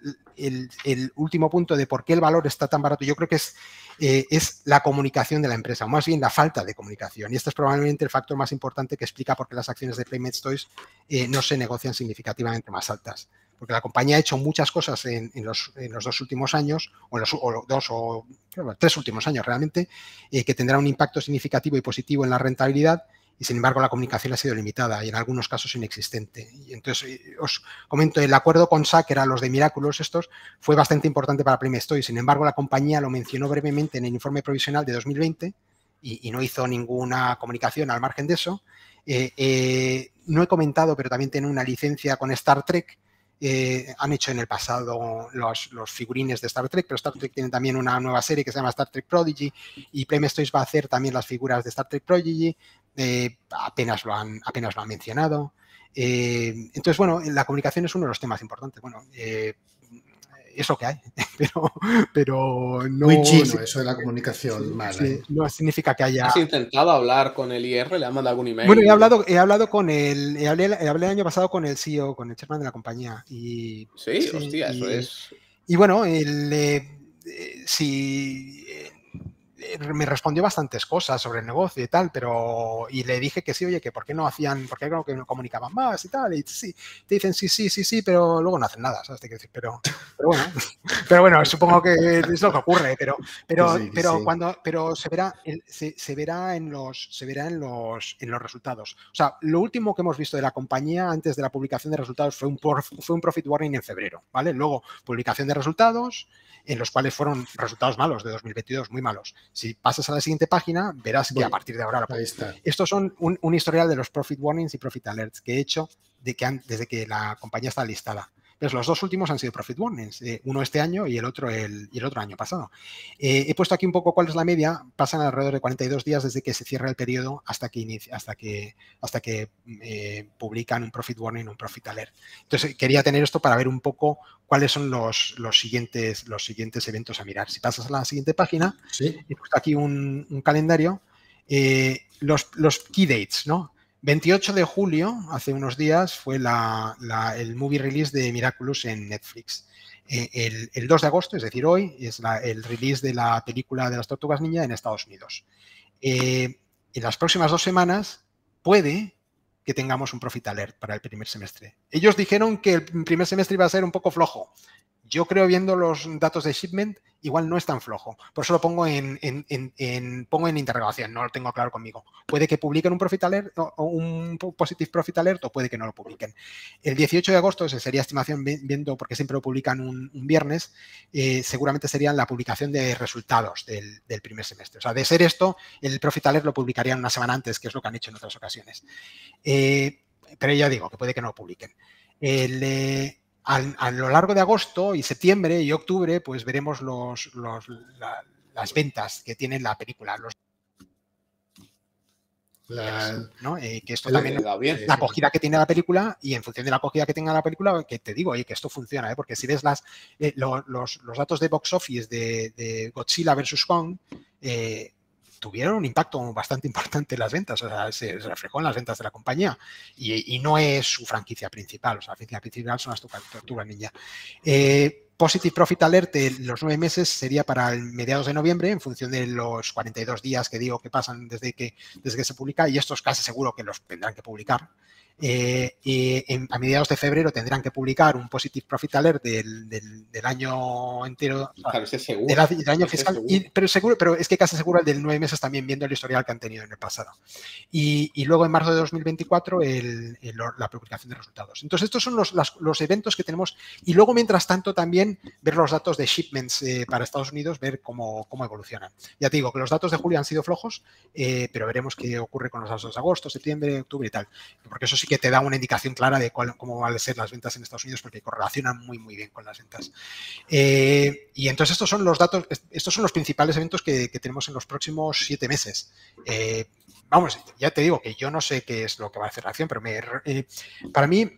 último punto de por qué el valor está tan barato. Yo creo que es, es la comunicación de la empresa, o más bien la falta de comunicación. Y este es probablemente el factor más importante que explica por qué las acciones de Playmate Toys no se negocian significativamente más altas porque la compañía ha hecho muchas cosas en, los, dos últimos años, o en los dos o tres últimos años realmente, eh, que tendrá un impacto significativo y positivo en la rentabilidad, y sin embargo la comunicación ha sido limitada y en algunos casos inexistente. Y entonces eh, os comento, el acuerdo con SAC, era los de Miraculous estos, fue bastante importante para y sin embargo la compañía lo mencionó brevemente en el informe provisional de 2020 y, no hizo ninguna comunicación al margen de eso. Eh, no he comentado, pero también tiene una licencia con Star Trek, eh, han hecho en el pasado los, figurines de Star Trek, pero Star Trek tiene también una nueva serie que se llama Star Trek Prodigy y Toys va a hacer también las figuras de Star Trek Prodigy, eh, apenas, lo han, apenas lo han mencionado. Eh, entonces, bueno, la comunicación es uno de los temas importantes. Bueno, eso que hay, pero, pero no... Muy chino eso de la comunicación No significa que haya... ¿Has intentado hablar con el IR? ¿Le han mandado algún email? Bueno, he hablado, he hablado con el... Hablé, hablé el año pasado con el CEO, con el chairman de la compañía. Y, sí, hostia, eso es... Y bueno, el, eh, si eh, me respondió bastantes cosas sobre el negocio y tal, pero y le dije que sí, oye, que por qué no hacían, por qué no, que no comunicaban más y tal, y sí, te dicen sí, sí, sí, sí, pero luego no hacen nada, ¿sabes? Pero, pero bueno, pero bueno, supongo que es lo que ocurre, pero, pero, pero cuando, pero se verá, se, se, verá en los, se verá en los, en los resultados. O sea, lo último que hemos visto de la compañía antes de la publicación de resultados fue un, fue un profit warning en febrero, ¿vale? Luego publicación de resultados en los cuales fueron resultados malos de 2022, muy malos. Si pasas a la siguiente página, verás que a partir de ahora... Estos son un, historial de los profit warnings y profit alerts que he hecho de que desde que la compañía está listada los dos últimos han sido profit warnings, eh, uno este año y el otro el, y el otro año pasado. Eh, he puesto aquí un poco cuál es la media, pasan alrededor de 42 días desde que se cierra el periodo hasta que, inicia, hasta que, hasta que eh, publican un profit warning, un profit alert. Entonces, quería tener esto para ver un poco cuáles son los, los, siguientes, los siguientes eventos a mirar. Si pasas a la siguiente página, he puesto aquí un, un calendario, los, los key dates, ¿no? 28 de julio, hace unos días, fue el movie release de Miraculous en Netflix. Eh, el, 2 de agosto, es decir, hoy, es el release de la película de las tortugas niña en Estados Unidos. Eh, en las próximas dos semanas puede que tengamos un profit alert para el primer semestre. Ellos dijeron que el primer semestre iba a ser un poco flojo. Yo creo viendo los datos de shipment, igual no es tan flojo. Por eso lo pongo en, pongo en interrogación, no lo tengo claro conmigo. Puede que publiquen un profit alert o un positive profit alert o puede que no lo publiquen. El 18 de agosto, esa sería estimación viendo, porque siempre lo publican un, viernes, eh, seguramente sería la publicación de resultados del, primer semestre. O sea, de ser esto, el profit alert lo publicarían una semana antes, que es lo que han hecho en otras ocasiones. Eh, pero ya digo, que puede que no lo publiquen. El, eh, a lo largo de agosto y septiembre y octubre, pues veremos los, las ventas que tiene la película. Los, eh, que esto también, la acogida que tiene la película y en función de la acogida que tenga la película, que te digo, oye, que esto funciona, ¿eh? porque si ves las, eh, los, los, datos de box office de, de Godzilla vs. Kong, tuvieron un impacto bastante importante en las ventas, o sea, se, reflejó en las ventas de la compañía y, no es su franquicia principal, o sea, la franquicia principal son las Tortugas Ninja. Eh, Positive Profit Alert los nueve meses sería para el mediados de noviembre, en función de los 42 días que digo que pasan desde que, desde que se publica, y estos casi seguro que los tendrán que publicar. Eh, y a mediados de febrero tendrán que publicar un Positive Profit Alert del, del, año entero, del, año fiscal, pero seguro, pero es que casi seguro el del nueve meses también viendo el historial que han tenido en el pasado. Y, y luego en marzo de 2024 el, la publicación de resultados. Entonces estos son los, los, eventos que tenemos y luego mientras tanto también ver los datos de shipments eh, para Estados Unidos, ver cómo, cómo, evolucionan. Ya te digo que los datos de julio han sido flojos, eh, pero veremos qué ocurre con los datos de agosto, septiembre, octubre y tal, porque eso sí que te da una indicación clara de cómo van a ser las ventas en Estados Unidos porque correlacionan muy, muy bien con las ventas. Eh, y entonces estos son los datos, estos son los principales eventos que, tenemos en los próximos siete meses. Eh, vamos, ya te digo que yo no sé qué es lo que va a hacer la acción, pero eh, para mí...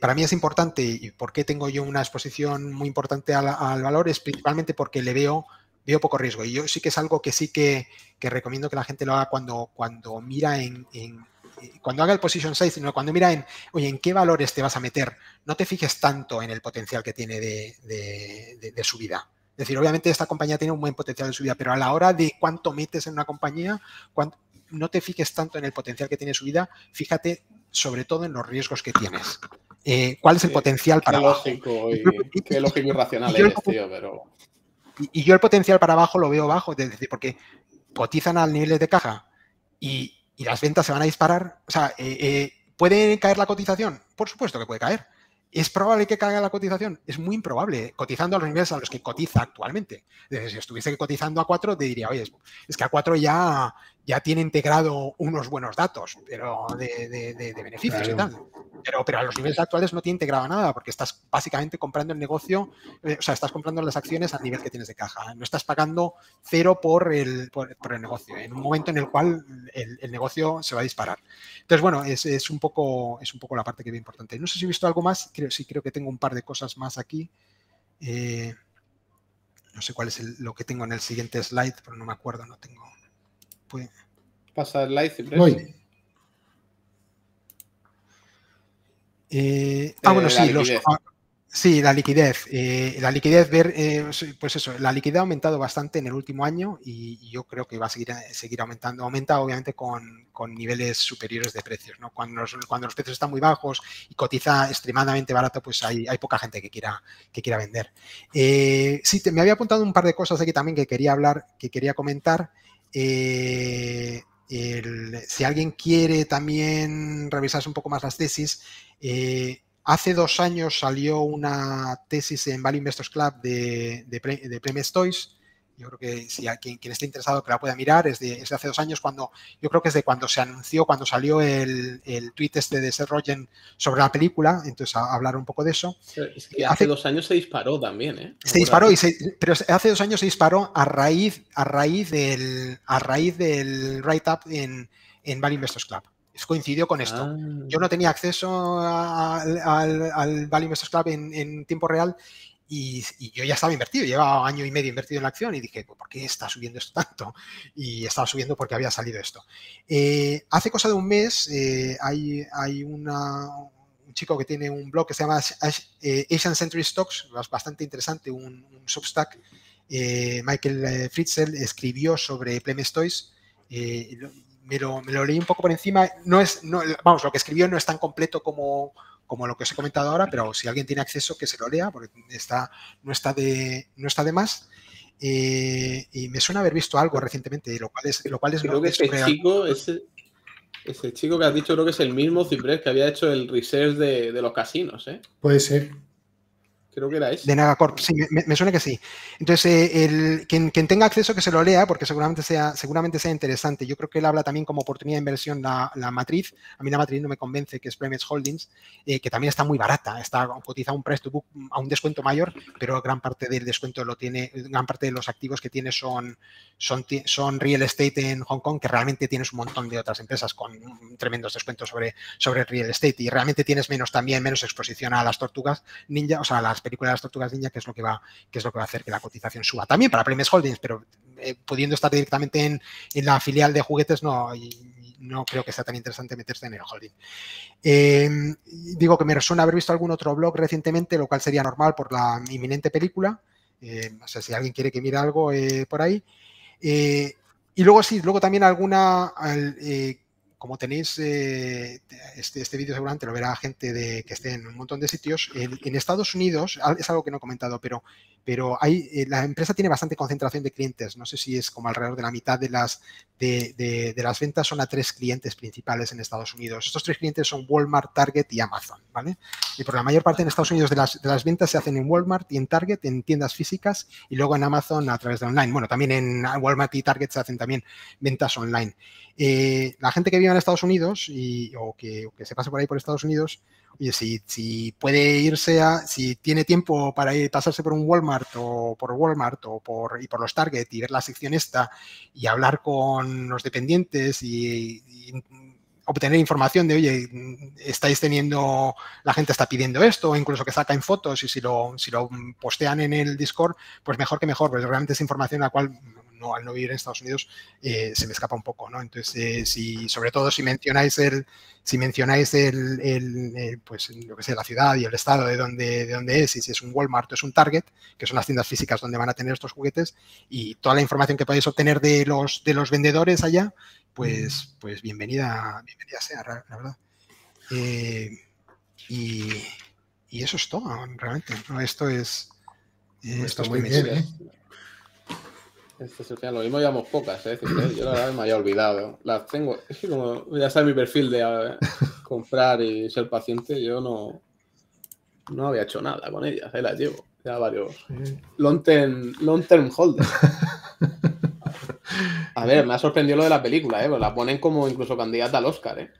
para mí es importante y por qué tengo yo una exposición muy importante al, valor es principalmente porque le veo veo poco riesgo. Y yo sí que es algo que sí que, recomiendo que la gente lo haga cuando, cuando mira en, cuando haga el position size, sino cuando mira en, oye, ¿en qué valores te vas a meter? No te fijes tanto en el potencial que tiene de, subida. Es decir, obviamente esta compañía tiene un buen potencial de subida, pero a la hora de cuánto metes en una compañía, no te fijes tanto en el potencial que tiene subida, fíjate sobre todo en los riesgos que tienes. Eh, ¿Cuál es el potencial para abajo? qué lógico y racional es, tío, pero... Y, yo el potencial para abajo lo veo bajo, es decir, porque cotizan al nivel de caja y y las ventas se van a disparar. O sea, eh, eh, ¿puede caer la cotización? Por supuesto que puede caer. ¿Es probable que caiga la cotización? Es muy improbable, cotizando a los niveles a los que cotiza actualmente. si estuviese cotizando a 4, te diría, oye, es que a 4 ya, ya tiene integrado unos buenos datos pero de, beneficios y tal. Pero, pero a los niveles actuales no tiene integrado nada porque estás básicamente comprando el negocio, eh, o sea, estás comprando las acciones al nivel que tienes de caja. No estás pagando cero por el, por, el negocio, en un momento en el cual el, negocio se va a disparar. Entonces, bueno, es, es, un poco, es un poco la parte que veo importante. No sé si he visto algo más, creo, sí creo que tengo un par de cosas más aquí. Eh, no sé cuál es lo que tengo en el siguiente slide, pero no me acuerdo, no tengo. Pues... Pasa el live. Eh, ah, bueno, eh, sí, la liquidez. Eh, la liquidez, ver, pues eso, la liquidez ha aumentado bastante en el último año y, yo creo que va a seguir, seguir aumentando. Aumenta obviamente con, niveles superiores de precios. ¿no? Cuando, los, cuando los precios están muy bajos y cotiza extremadamente barato, pues hay, hay poca gente que quiera, que quiera vender. sí, me había apuntado un par de cosas aquí también que quería hablar, que quería comentar. Eh, si alguien quiere también revisarse un poco más las tesis, eh, hace dos años salió una tesis en Value Investors Club de, de, de Toys yo creo que si a quien, esté interesado que la pueda mirar, es de, hace dos años cuando, yo creo que es de cuando se anunció, cuando salió el, el tweet este de Seth Rogen sobre la película, entonces a, hablar un poco de eso. Es que hace, dos años se disparó también, ¿eh? Se disparó, y pero hace dos años se disparó a raíz, a raíz del, a raíz del write-up en, en Value Investors Club coincidió con esto. Ah. Yo no tenía acceso al, al, Value Investors Club en, en, tiempo real y, yo ya estaba invertido, llevaba año y medio invertido en la acción y dije, ¿por qué está subiendo esto tanto? Y estaba subiendo porque había salido esto. Eh, hace cosa de un mes eh, hay, hay un chico que tiene un blog que se llama eh, Asian Century Stocks, bastante interesante, un, substack. Michael Fritzel escribió sobre Plemes Toys. Me lo, leí un poco por encima. No es, vamos, lo que escribió no es tan completo como, como lo que os he comentado ahora, pero si alguien tiene acceso, que se lo lea, porque está, no, está de, no está de más. Eh, y me suena haber visto algo recientemente, lo cual es, lo cual es creo que ese chico, ese, ese, chico que has dicho, creo que es el mismo Ciprés que había hecho el research de, de los casinos, ¿eh? Puede ser. Creo que era ese. De Nagacorp, sí, me, suena que sí. Entonces, eh, el, quien, tenga acceso que se lo lea, porque seguramente sea, seguramente sea interesante. Yo creo que él habla también como oportunidad de inversión la, la matriz. A mí la matriz no me convence, que es Primates Holdings, eh, que también está muy barata. Está cotiza un price to book a un descuento mayor, pero gran parte del descuento lo tiene, gran parte de los activos que tiene son, son, son real estate en Hong Kong, que realmente tienes un montón de otras empresas con tremendos descuentos sobre, sobre real estate y realmente tienes menos también, menos exposición a las tortugas ninja, o sea, a las películas de las tortugas ninja, que es lo que va, que es lo que va a hacer que la cotización suba. También para Premios Holdings, pero eh, pudiendo estar directamente en, la filial de juguetes, no, no creo que sea tan interesante meterse en el holding. Em, digo que me resuena haber visto algún otro blog recientemente, lo cual sería normal por la inminente película. Eh, o sea, si alguien quiere que mire algo eh, por ahí. y luego sí, luego también alguna como tenéis, eh, este, este vídeo seguramente lo verá gente de, que esté en un montón de sitios. En, Estados Unidos, es algo que no he comentado, pero, pero hay, eh, la empresa tiene bastante concentración de clientes. No sé si es como alrededor de la mitad de las, de, las ventas son a tres clientes principales en Estados Unidos. Estos tres clientes son Walmart, Target y Amazon. ¿vale? Y por la mayor parte en Estados Unidos de las, de las ventas se hacen en Walmart y en Target, en tiendas físicas, y luego en Amazon a través de online. Bueno, también en Walmart y Target se hacen también ventas online. Eh, la gente que vive en Estados Unidos y, o, que, se pase por ahí por Estados Unidos, oye, si, si puede irse a, si tiene tiempo para ir, pasarse por un Walmart o por Walmart o por, y por los Target y ver la sección esta y hablar con los dependientes y, obtener información de, oye, estáis teniendo, la gente está pidiendo esto, incluso que saquen fotos y si lo, si lo postean en el Discord, pues mejor que mejor, porque realmente es información la cual no, al no vivir en Estados Unidos eh, se me escapa un poco, ¿no? Entonces, eh, si, sobre todo si mencionáis el, si mencionáis el, pues lo que sea, la ciudad y el estado de donde, de donde es, y si es un Walmart o es un Target, que son las tiendas físicas donde van a tener estos juguetes, y toda la información que podéis obtener de los, de los vendedores allá, pues, pues bienvenida, bienvenida sea, la verdad. Eh, y, eso es todo, realmente. Esto es. Pues esto es muy bien, este lo mismo llevamos pocas, ¿eh? Yo la verdad me había olvidado. Las tengo. Es que como ya sabe mi perfil de eh, comprar y ser paciente, yo no, no había hecho nada con ellas. Ahí las llevo. Ya varios. Long term, long term holder. A ver, me ha sorprendido lo de la película, ¿eh? Pues la ponen como incluso candidata al Oscar, ¿eh?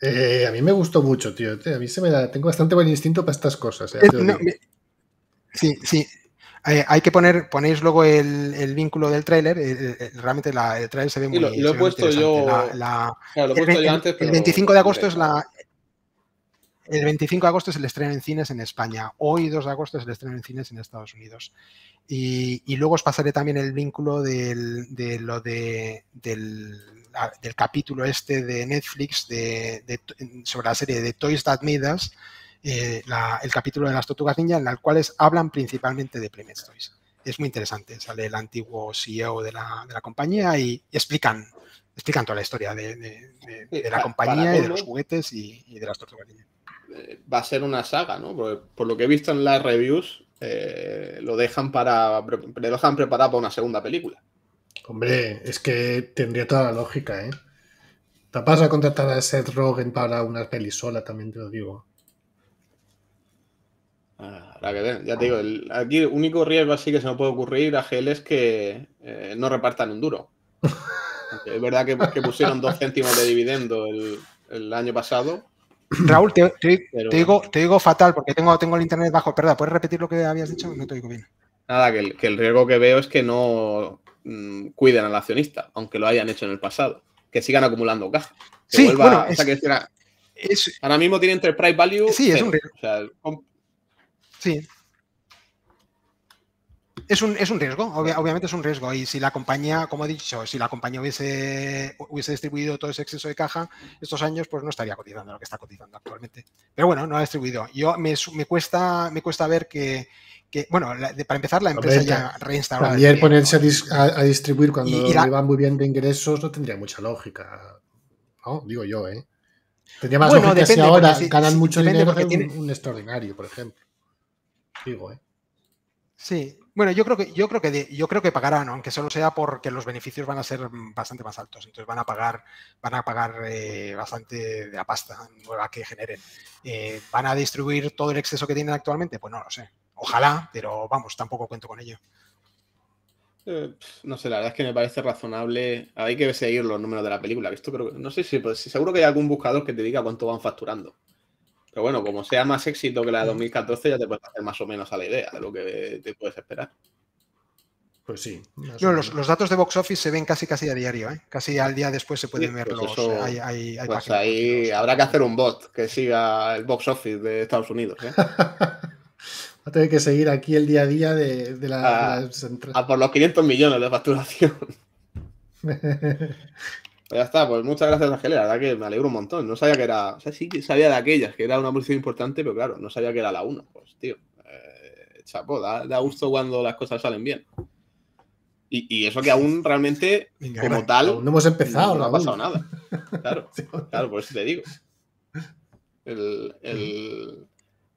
eh a mí me gustó mucho, tío. A mí se me da. Tengo bastante buen instinto para estas cosas. ¿eh? sí, sí. Eh, hay que poner, ponéis luego el, vínculo del tráiler, realmente el tráiler se ve muy lo, lo he puesto yo, el, 25 de agosto es la el 25 de agosto es el estreno en cines en España. Hoy, 2 de agosto, es el estreno en cines en Estados Unidos. Y, luego os pasaré también el vínculo del, de lo de, del, del, capítulo este de Netflix de, sobre la serie de Toys That Made Us, eh, el capítulo de las tortugas ninja en el cual hablan principalmente de Playmate Toys. Es muy interesante, sale el antiguo CEO de la, de la compañía y, explican, explican toda la historia de, la compañía y de los juguetes y, de las tortugas ninja. Eh, va a ser una saga, ¿no? por lo que he visto en las reviews, eh, lo dejan para. lo dejan preparado para una segunda película. Hombre, es que tendría toda la lógica, ¿eh? Te pasa a contratar a Seth Rogen para una peli sola, también te lo digo. Ah, que ver, ya te digo, el, aquí el único riesgo así que se me puede ocurrir a GL es que eh, no repartan un duro. es verdad que, pusieron dos céntimos de dividendo el, año pasado. Raúl, te, digo, te, digo, fatal porque tengo, tengo el internet bajo. Perdón, ¿puedes repetir lo que habías dicho? No te digo bien. Nada, que el, riesgo que veo es que no mm, cuiden al accionista, aunque lo hayan hecho en el pasado. Que sigan acumulando caja. sí, bueno, ahora mismo tienen enterprise value. Sí, es un riesgo. O sea, Sí. Es un, es un riesgo, obviamente es un riesgo. Y si la compañía, como he dicho, si la compañía hubiese, hubiese distribuido todo ese exceso de caja estos años, pues no estaría cotizando lo que está cotizando actualmente. Pero bueno, no ha distribuido. Yo me, cuesta, me cuesta ver que, bueno, para empezar, la empresa ya reinstaló. Ayer ponerse a, distribuir cuando y, va muy bien de ingresos no tendría mucha lógica. ¿no? Digo yo, ¿eh? Tendría más bueno, depende, si ahora ganan mucho dinero que un, un, extraordinario, por ejemplo. Digo, ¿eh? Sí, bueno, yo creo que yo creo que yo creo que pagarán, aunque solo sea porque los beneficios van a ser bastante más altos. Entonces van a pagar van a pagar eh, bastante de la pasta nueva que generen. Eh, ¿Van a distribuir todo el exceso que tienen actualmente? Pues no lo sé. Ojalá, pero vamos, tampoco cuento con ello. Eh, no sé, la verdad es que me parece razonable. Hay que seguir los números de la película. Esto creo no sé si, pues, seguro que hay algún buscador que te diga cuánto van facturando. Pero bueno, como sea más éxito que la de 2014, ya te puedes hacer más o menos a la idea de lo que te puedes esperar. Pues sí. los, datos de box office se ven casi casi a diario, ¿eh? Casi al día después se pueden ver pues los. hay, pues ahí habrá que hacer un bot que siga el box office de Estados Unidos. ¿eh? Va a tener que seguir aquí el día a día de, la, a, a, por los 500 millones de facturación. Pues ya está, pues muchas gracias, Ángel. La verdad que me alegro un montón. No sabía que era. O sea, sí que sabía de aquellas, que era una posición importante, pero claro, no sabía que era la 1. Pues, tío, eh, chapo, da, gusto cuando las cosas salen bien. Y, eso que aún realmente, como tal. no hemos empezado. No, ha pasado nada. Claro, claro, por eso te digo. El, el,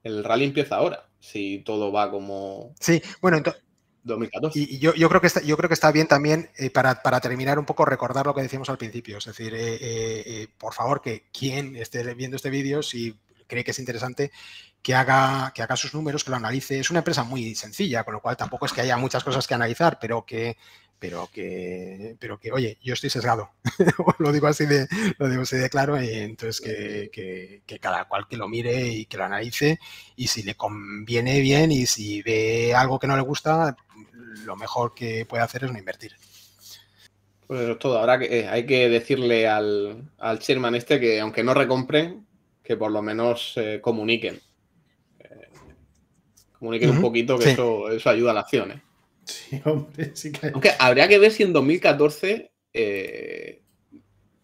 el rally empieza ahora, si todo va como. Sí, bueno, entonces 2014. Y, yo, creo que está, yo creo que está bien también, eh, para, terminar un poco, recordar lo que decíamos al principio. Es decir, eh, eh, por favor, que quien esté viendo este vídeo, si cree que es interesante, que haga, que haga sus números, que lo analice. Es una empresa muy sencilla, con lo cual tampoco es que haya muchas cosas que analizar, pero que pero que, pero que, oye, yo estoy sesgado, lo digo así de, lo digo así de claro, entonces que, cada cual que lo mire y que lo analice, y si le conviene bien, y si ve algo que no le gusta, lo mejor que puede hacer es no invertir. Pues todo, ahora que eh, hay que decirle al, al chairman este que aunque no recompren, que por lo menos eh, comuniquen. Eh, comuniquen un poquito que eso, eso ayuda a la acción. ¿eh? Sí, hombre, sí que... Aunque habría que ver si en 2014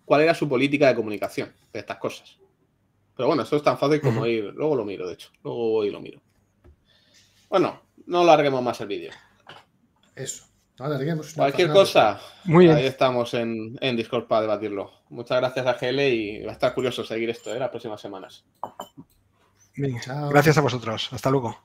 cuál era su política de comunicación de estas cosas. Pero bueno, eso es tan fácil como ir. Luego lo miro, de hecho. Luego voy y lo miro. Bueno, no larguemos más el vídeo. Eso. No. Cualquier cosa, Muy ahí estamos en, Discord para debatirlo. Muchas gracias a GL y va a estar curioso seguir esto ¿eh? las próximas semanas. Gracias a vosotros. Hasta luego.